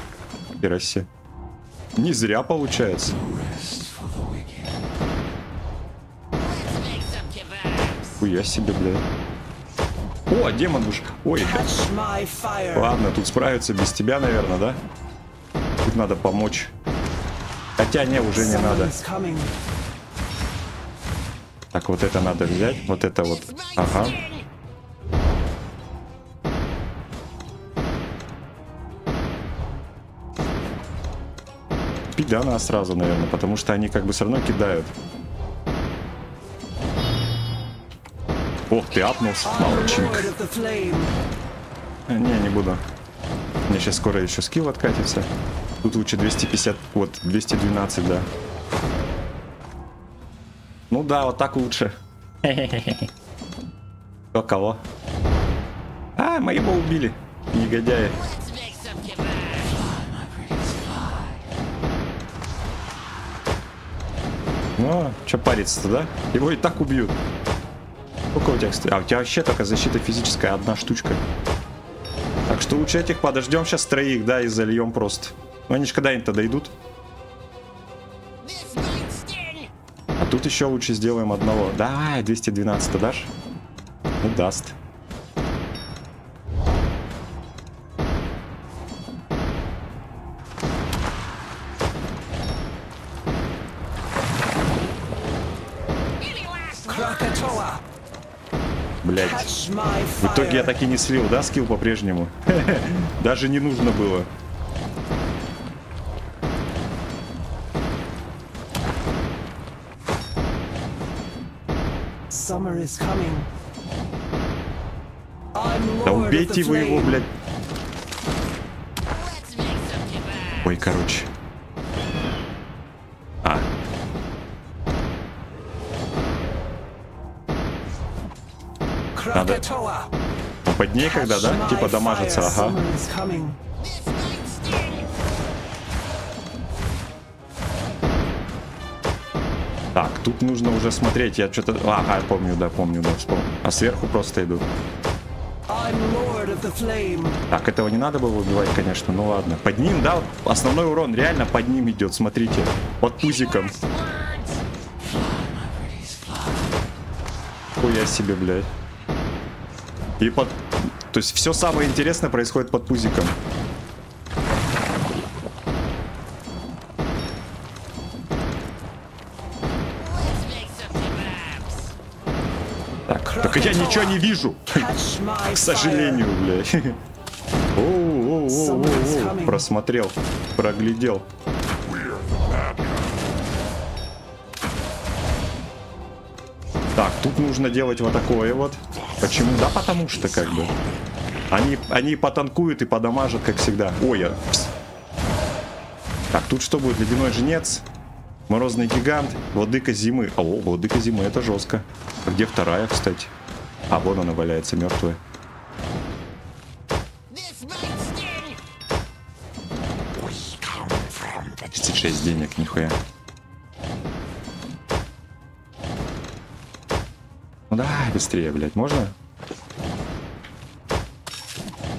Херасе. Не зря получается. Хуя себе, бля. О, демон уж. Ой, ладно, тут справиться без тебя, наверное, да? Тут надо помочь. Хотя не, уже не надо. Так, вот это надо взять. Вот это вот. Ага. Пидана сразу, наверное, потому что они как бы все равно кидают. Ох, ты апнулся, the Flame. Не, не буду. Мне сейчас скоро еще скилл откатится. Тут лучше 250, вот, 212, да. Ну да, вот так лучше. Кто кого? А, моего убили. Негодяи. Ну, что париться-то, да? Его и так убьют. Сколько у тебя, кстати? А, у тебя вообще только защита физическая, одна штучка. Так что лучше этих подождем сейчас троих, да, и зальем просто. Ну они ж когда-нибудь-то дойдут. Тут еще лучше сделаем одного. Давай, 212 дашь? Ну, даст. Блять. В итоге я так и не слил, да, скилл по-прежнему? Даже не нужно было. Да убейте вы его, блядь. Ой, короче. А. Надо- под ней когда, да? Типа дамажится, ага. Тут нужно уже смотреть. Я что-то... Ага, помню, да, помню, да, вспомнил. А сверху просто иду. Так, этого не надо было убивать, конечно. Ну ладно. Под ним, да, основной урон реально под ним идет, смотрите. Под пузиком. Хуя себе, блядь. И под... То есть все самое интересное происходит под пузиком. Я ничего не вижу. К сожалению, блядь. Оу-оу-оу-оу-оу. Просмотрел, проглядел. Так, тут нужно делать вот такое вот. Почему? Да потому что как бы. Они, они потанкуют и подамажат, как всегда. Ой, я... пс. Так, тут что будет? Ледяной женец, морозный гигант, владыка зимы. О, владыка зимы, это жестко. А где вторая, кстати? А, вон она валяется, мертвая. 36 денег, нихуя. Ну давай быстрее, блядь, можно?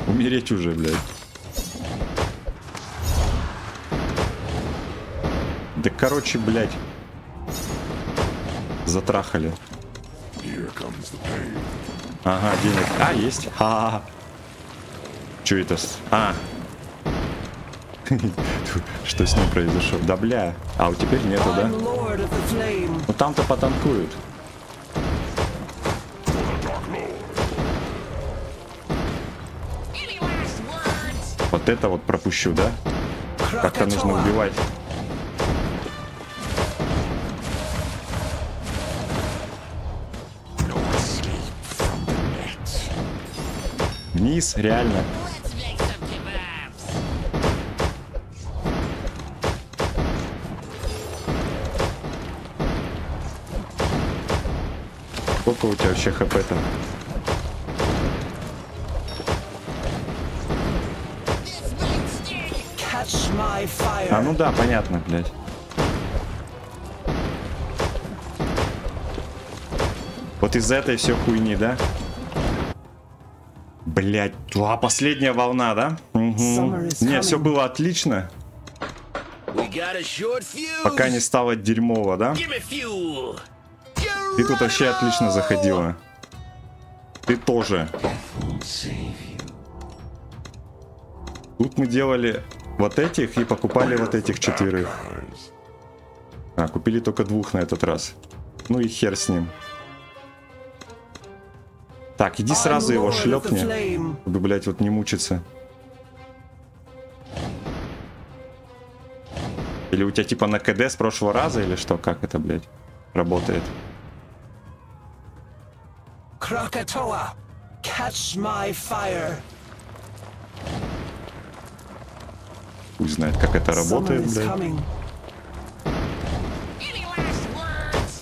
Умереть уже, блядь. Да короче, блядь. Затрахали. Ага, денег. А, есть. Ха-ха-ха. Че это? А. Что с ним произошло? Да бля. А, у теперь нету, да? Ну там-то потанкуют. Вот это вот пропущу, да? Как-то нужно убивать. Вниз, реально. Сколько у тебя вообще хп-то? А ну да, понятно, блядь. Вот из этой все хуйни, да? Блять, а последняя волна, да? Угу. Не, все было отлично, пока не стало дерьмово, да? Ты тут вообще отлично заходила. Ты тоже. Тут мы делали вот этих и покупали вот этих четверых. А, купили только двух на этот раз. Ну и хер с ним. Так, иди сразу его шлепни, чтобы, блядь, вот не мучиться. Или у тебя типа на КД с прошлого раза, или что? Как это, блядь, работает? Krakatoa, catch my fire. Хуй знает, как это работает, блядь.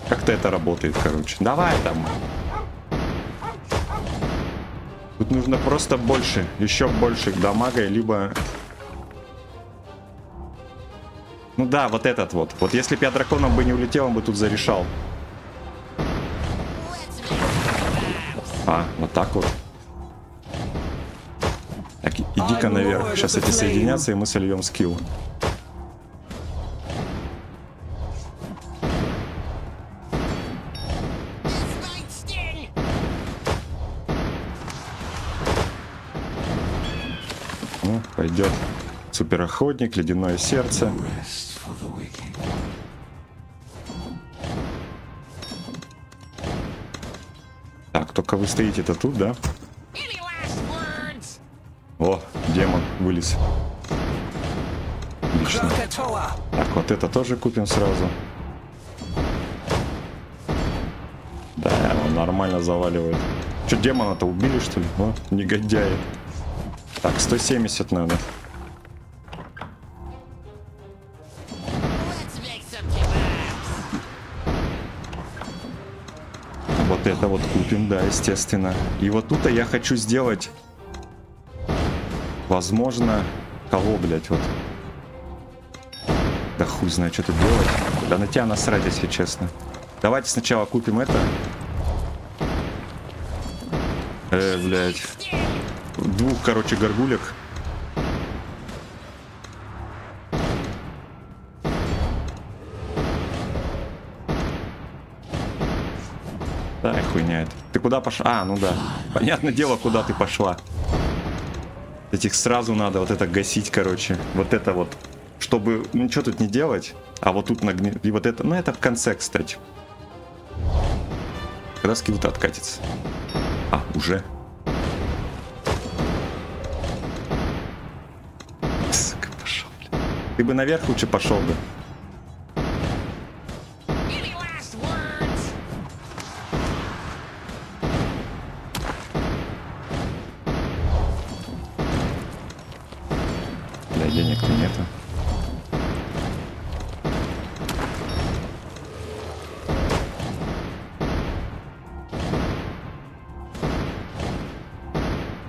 Как-то это работает, короче. Давай там. Тут нужно просто больше, еще больше дамага, либо... Ну да, вот этот вот. Вот если бы я драконом бы не улетел, он бы тут зарешал. А, вот так вот. Так, иди-ка I'm наверх. Сейчас эти соединятся, и мы сольем скилл. Пойдет. Суперохотник, ледяное сердце. Так, только вы стоите-то тут, да? О, демон вылез. Отлично. Так, вот это тоже купим сразу. Да, он нормально заваливает. Че, демона-то убили, что ли? О, негодяи. Так, 170 надо. Вот это вот купим, да, естественно. И вот тут я хочу сделать... Возможно... Кого, блядь, вот? Да хуй знает, что тут делать. Да на тебя насрать, если честно. Давайте сначала купим это. Э, блядь. Двух, короче, горгулек. Да, хуйня это. Ты куда пошла? А, ну да. Понятное дело, куда ты пошла. Этих сразу надо вот это гасить, короче. Вот это вот. Чтобы ничего тут не делать. А вот тут нагни... И вот это... Ну, это в конце, кстати. Когда скилл-то откатится. А, уже. Ты бы наверх лучше пошел бы. Бля, денег-то нету.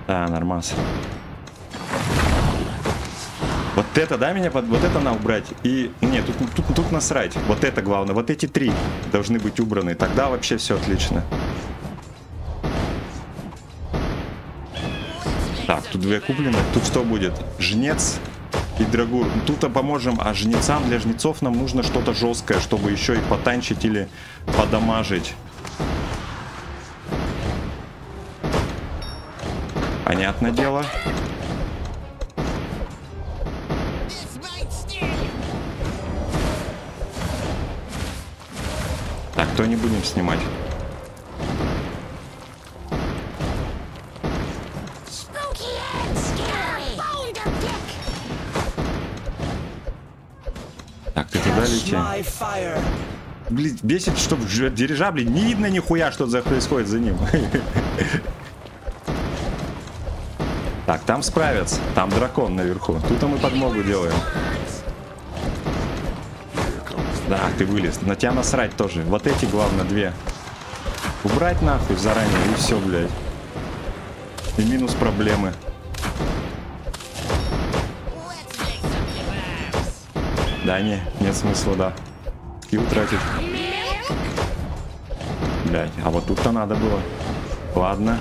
Да, нормас. Вот это, да, меня. Вот это надо убрать. И... Нет, тут, тут, тут насрать. Вот это главное. Вот эти три должны быть убраны. Тогда вообще все отлично. Так, тут две куплены. Тут что будет? Жнец и драгур. Ну, Тут поможем, а жнецам для жнецов нам нужно что-то жесткое, чтобы еще и потанчить или подамажить. Понятное дело. Не будем снимать. Так, ты туда лети. Блин, бесит, что в не видно нихуя, что происходит за ним. Так, там справятся. Там дракон наверху. Тут мы подмогу делаем. Да, ты вылез. На тебя насрать тоже. Вот эти, главное, две. Убрать нахуй заранее и все, блядь. И минус проблемы. Да, не, нет смысла, да. И утратить. Milk? Блять, а вот тут-то надо было. Ладно.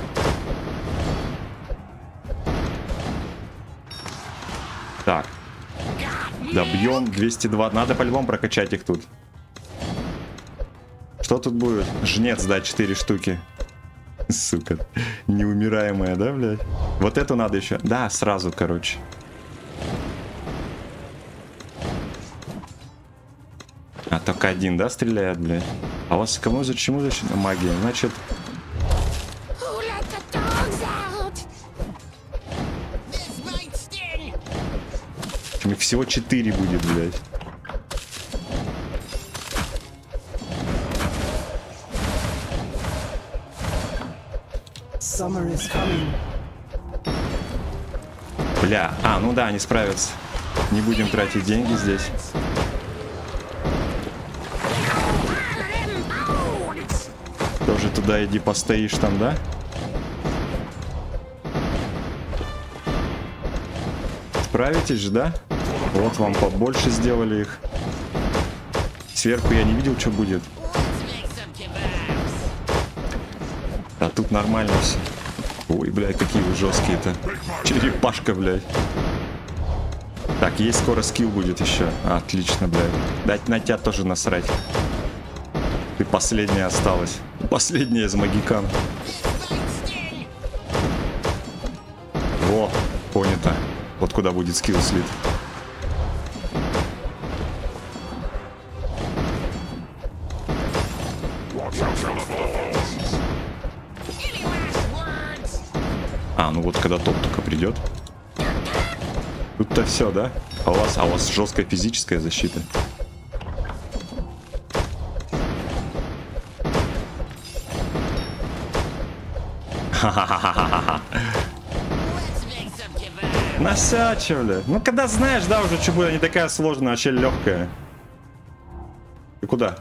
Добьем 202. Надо по-любому прокачать их тут. Что тут будет? Жнец, да, 4 штуки. Сука. Неумираемая, да, блядь? Вот эту надо еще. Да, сразу, короче. А только один, да, стреляет, блядь? А у вас кому зачем зачем магия? Значит, всего 4 будет, блядь. Бля, а, ну да, они справятся. Не будем тратить деньги здесь. Тоже туда иди постоишь там, да? Справитесь же, да? Вот вам побольше сделали их. Сверху я не видел, что будет. А тут нормально все. Ой, блядь, какие вы жесткие-то. Черепашка, блядь. Так, есть скоро скилл будет еще. Отлично, блядь. Дать на тебя тоже насрать. Ты последняя осталась. Последняя из магикан. Во, понято. Вот куда будет скилл слит. Придет. Тут-то все, да? А у вас, а у вас жесткая физическая защита. Ха-ха-ха-ха-ха. Насячивали. Ну, когда знаешь, да, уже будет не такая сложная, вообще легкая. Ты куда?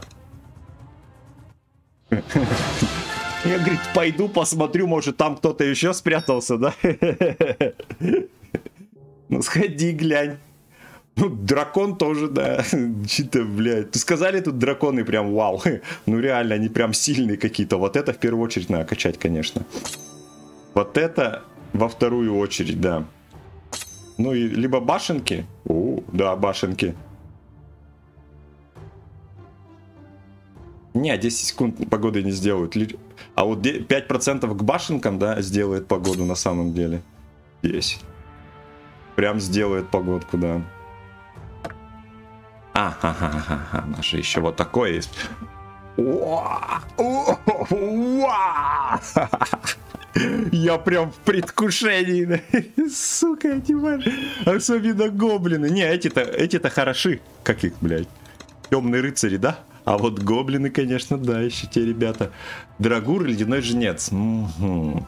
Я, говорит, пойду посмотрю, может там кто-то еще спрятался, да? Ну, сходи, глянь. Ну, дракон тоже, да. Че-то, блядь. Ты сказали, тут драконы прям вау. Ну, реально, они прям сильные какие-то. Вот это в первую очередь надо качать, конечно. Вот это во вторую очередь, да. Ну, и либо башенки. О, да, башенки. Не, 10 секунд погоды не сделают. А вот де- 5% к башенкам, да, сделает погоду на самом деле. 10. Прям сделает погодку, да. Ага, наше еще вот такое есть. Я прям в предвкушении. Сука, эти Особенно гоблины. Не, эти-то эти-то хороши. Как их, блядь? Темные рыцари, да? А вот гоблины, конечно, да, еще те ребята. Драгур, ледяной жнец. Мгм.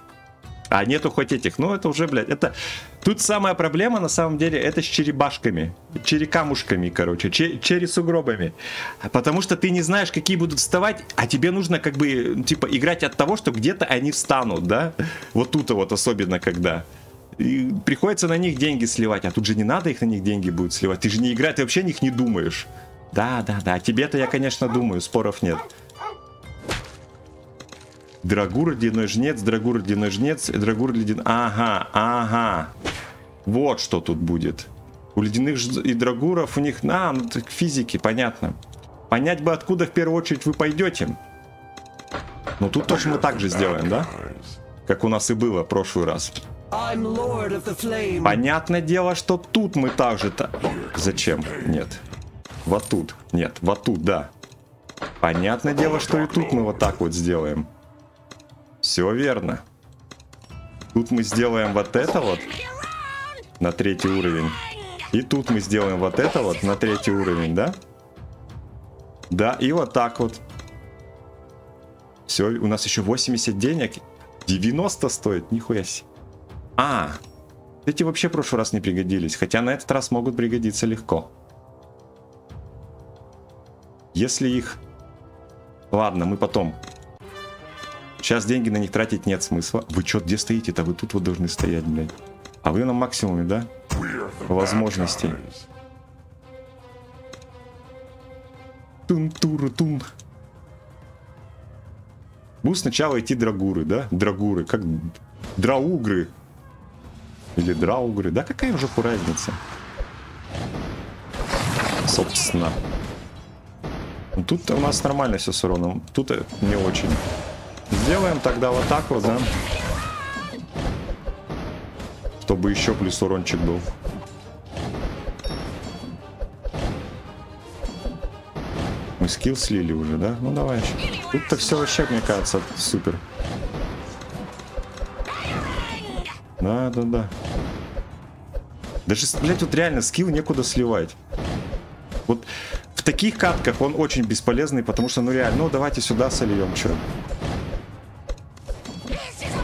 А нету хоть этих. Ну, это уже, блядь, это... Тут самая проблема, на самом деле, это с черепашками. Черекамушками, короче. че- Чересугробами. Потому что ты не знаешь, какие будут вставать, а тебе нужно, как бы, типа, играть от того, что где-то они встанут, да? Вот тут вот особенно, когда... И приходится на них деньги сливать, а тут же не надо их на них деньги будет сливать. Ты же не играешь, ты вообще о них не думаешь. Да, да, да. Тебе-то я, конечно, думаю, споров нет. Драгур, ледяной жнец, Драгур, ледяной жнец, Драгур, ледяной... Ага, ага. Вот что тут будет. У ледяных и Драгуров у них... А, ну так физики, понятно. Понять бы, откуда в первую очередь вы пойдете. Ну тут точно мы так же сделаем, да? Как у нас и было в прошлый раз. Понятное дело, что тут мы также то Зачем? Нет. Вот тут. Нет, вот тут, да. Понятное дело, что и тут мы вот так вот сделаем. Все верно. Тут мы сделаем вот это вот на третий уровень. И тут мы сделаем вот это вот на третий уровень, да? Да, и вот так вот. Все, у нас еще 80 денег. 90 стоит, нихуя себе. А, эти вообще в прошлый раз не пригодились, хотя на этот раз могут пригодиться легко. Если их... Ладно, мы потом. Сейчас деньги на них тратить нет смысла. Вы чё, где стоите-то? Вы тут вот должны стоять, блядь. А вы на максимуме, да? Возможностей. Тун-туру-тун. Будут сначала идти драгуры, да? Драгуры, как драугры. Или драугры. Да какая уже разница? Собственно. Тут у нас нормально все с уроном. Тут не очень. Сделаем тогда вот так вот, да? Чтобы еще плюс урончик был. Мы скилл слили уже, да? Ну давай. Тут-то все вообще, мне кажется, супер. Да, да, да. Даже, блядь, вот реально скилл некуда сливать. Вот таких катках он очень бесполезный, потому что, ну реально, ну давайте сюда сольем,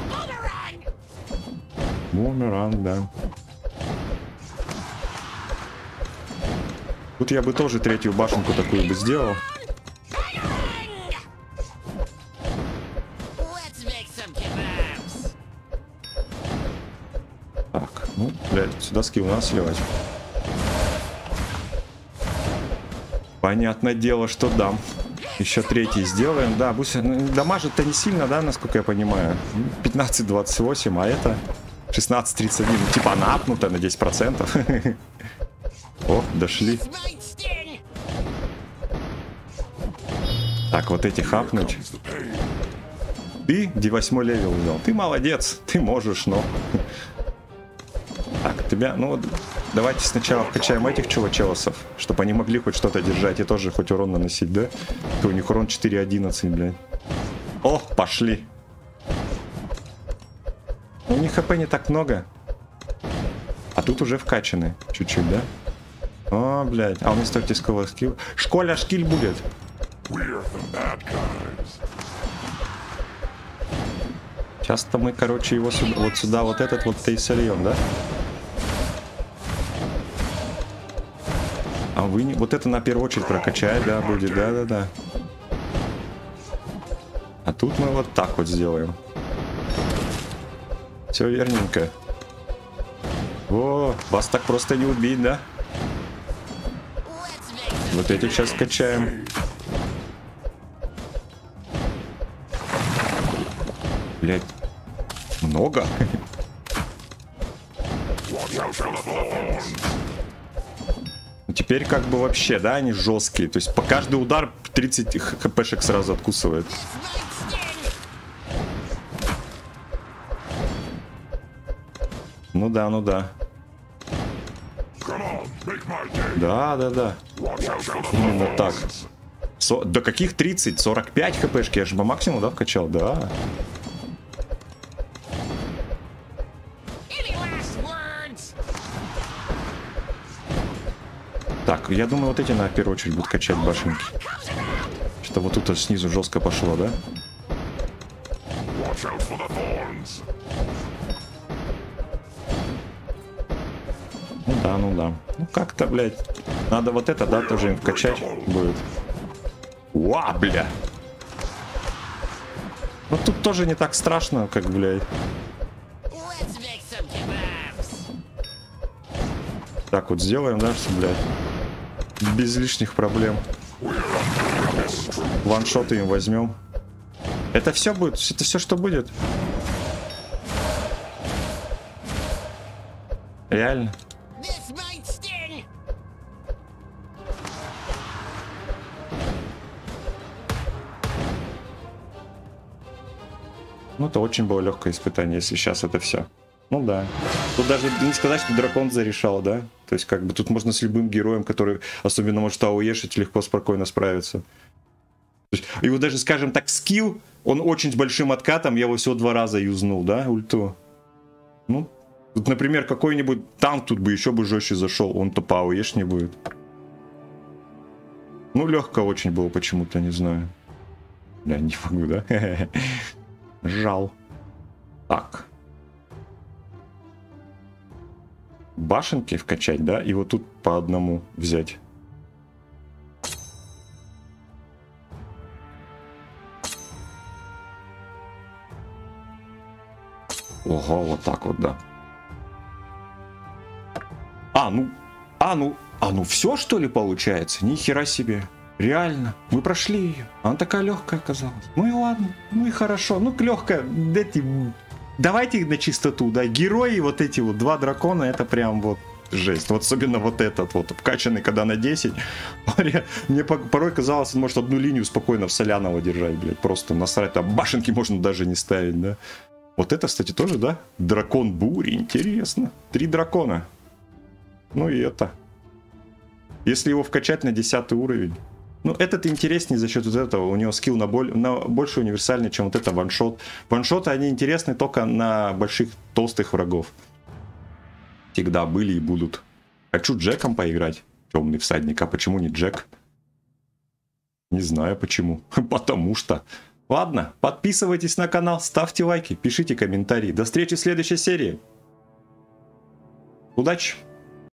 boomerang! Бумеранг, да. Тут я бы тоже третью башенку такую бы сделал. Так, ну, блядь, сюда скилл надо сливать. Понятное дело, что дам. Еще третий сделаем. Да, пусть ну, дамажит-то не сильно, да, насколько я понимаю. 15-28, а это 16-31. Ну, типа она апнута на 10%. О, дошли. Так, вот эти хапнуть. Ты D8 level взял. Ты молодец, ты можешь, но... Так, тебя, ну вот, давайте сначала вкачаем этих чувачелосов, чтобы они могли хоть что-то держать и тоже хоть урон наносить, да? То у них урон 4.11, блядь. О, пошли. У них хп не так много. А тут уже вкачаны чуть-чуть, да? О, блядь. А у меня столько тисковых скилл. Школя шкиль будет. Часто мы, короче, его сюда, вот сюда, вот этот вот и да? Вы не... Вот это на первую очередь прокачать, да, будет, да-да-да. А тут мы вот так вот сделаем. Все верненько. О, вас так просто не убить, да? Вот этих сейчас качаем. Блять. Много? Теперь как бы вообще, да, они жесткие. То есть по каждый удар 30 х- хпшек сразу откусывает. Ну да, ну да. Да, да, да. Именно так. Со- До каких 30? 45 хпшки? Я же по максимуму, да, вкачал? Да. Так, я думаю, вот эти на первую очередь будут качать башенки. Что вот тут снизу жестко пошло, да? Ну да, ну да. Ну как-то, блядь. Надо вот это, да, тоже им вкачать будет. Уа, бля. Ну тут тоже не так страшно, как, блядь. Так вот сделаем, да, что, блядь. Без лишних проблем. Ваншоты им возьмем. Это все будет? Это все, что будет? Реально? Ну, это очень было легкое испытание, если сейчас это все. Ну да. Тут даже не сказать, что дракон зарешал, да? То есть, как бы тут можно с любым героем, который особенно может ауешить, легко, спокойно справиться. Есть, его даже, скажем так, скилл, он очень с большим откатом, я его всего два раза юзнул, да, ульту. Ну, тут, например, какой-нибудь танк тут бы еще бы жестче зашел, он-то по не будет. Ну, легко очень было почему-то, не знаю. Бля, не могу, да? Жал. Так. Башенки вкачать, да? И вот тут по одному взять. Ого, вот так вот, да. А, ну, а, ну, а, ну все что ли получается? Ни хера себе. Реально, мы прошли ее. Она такая легкая оказалась. Ну и ладно, ну и хорошо. Ну, легкая. Эти... Давайте на чистоту, да. Герои, вот эти вот два дракона, это прям вот жесть. Вот особенно вот этот вот, обкачанный, когда на 10. Мне порой казалось, он может одну линию спокойно в Солянова держать, блядь. Просто насрать. Там башенки можно даже не ставить, да. Вот это, кстати, тоже, да? Дракон бури, интересно. Три дракона. Ну и это. Если его вкачать на 10 уровень. Ну, этот интереснее за счет вот этого. У него скилл на, боль, на больше универсальный, чем вот это ваншот. Ваншоты, они интересны только на больших толстых врагов. Всегда были и будут. Хочу Джеком поиграть. Темный всадник. А почему не Джек? Не знаю почему. Потому что. Ладно, подписывайтесь на канал, ставьте лайки, пишите комментарии. До встречи в следующей серии. Удачи!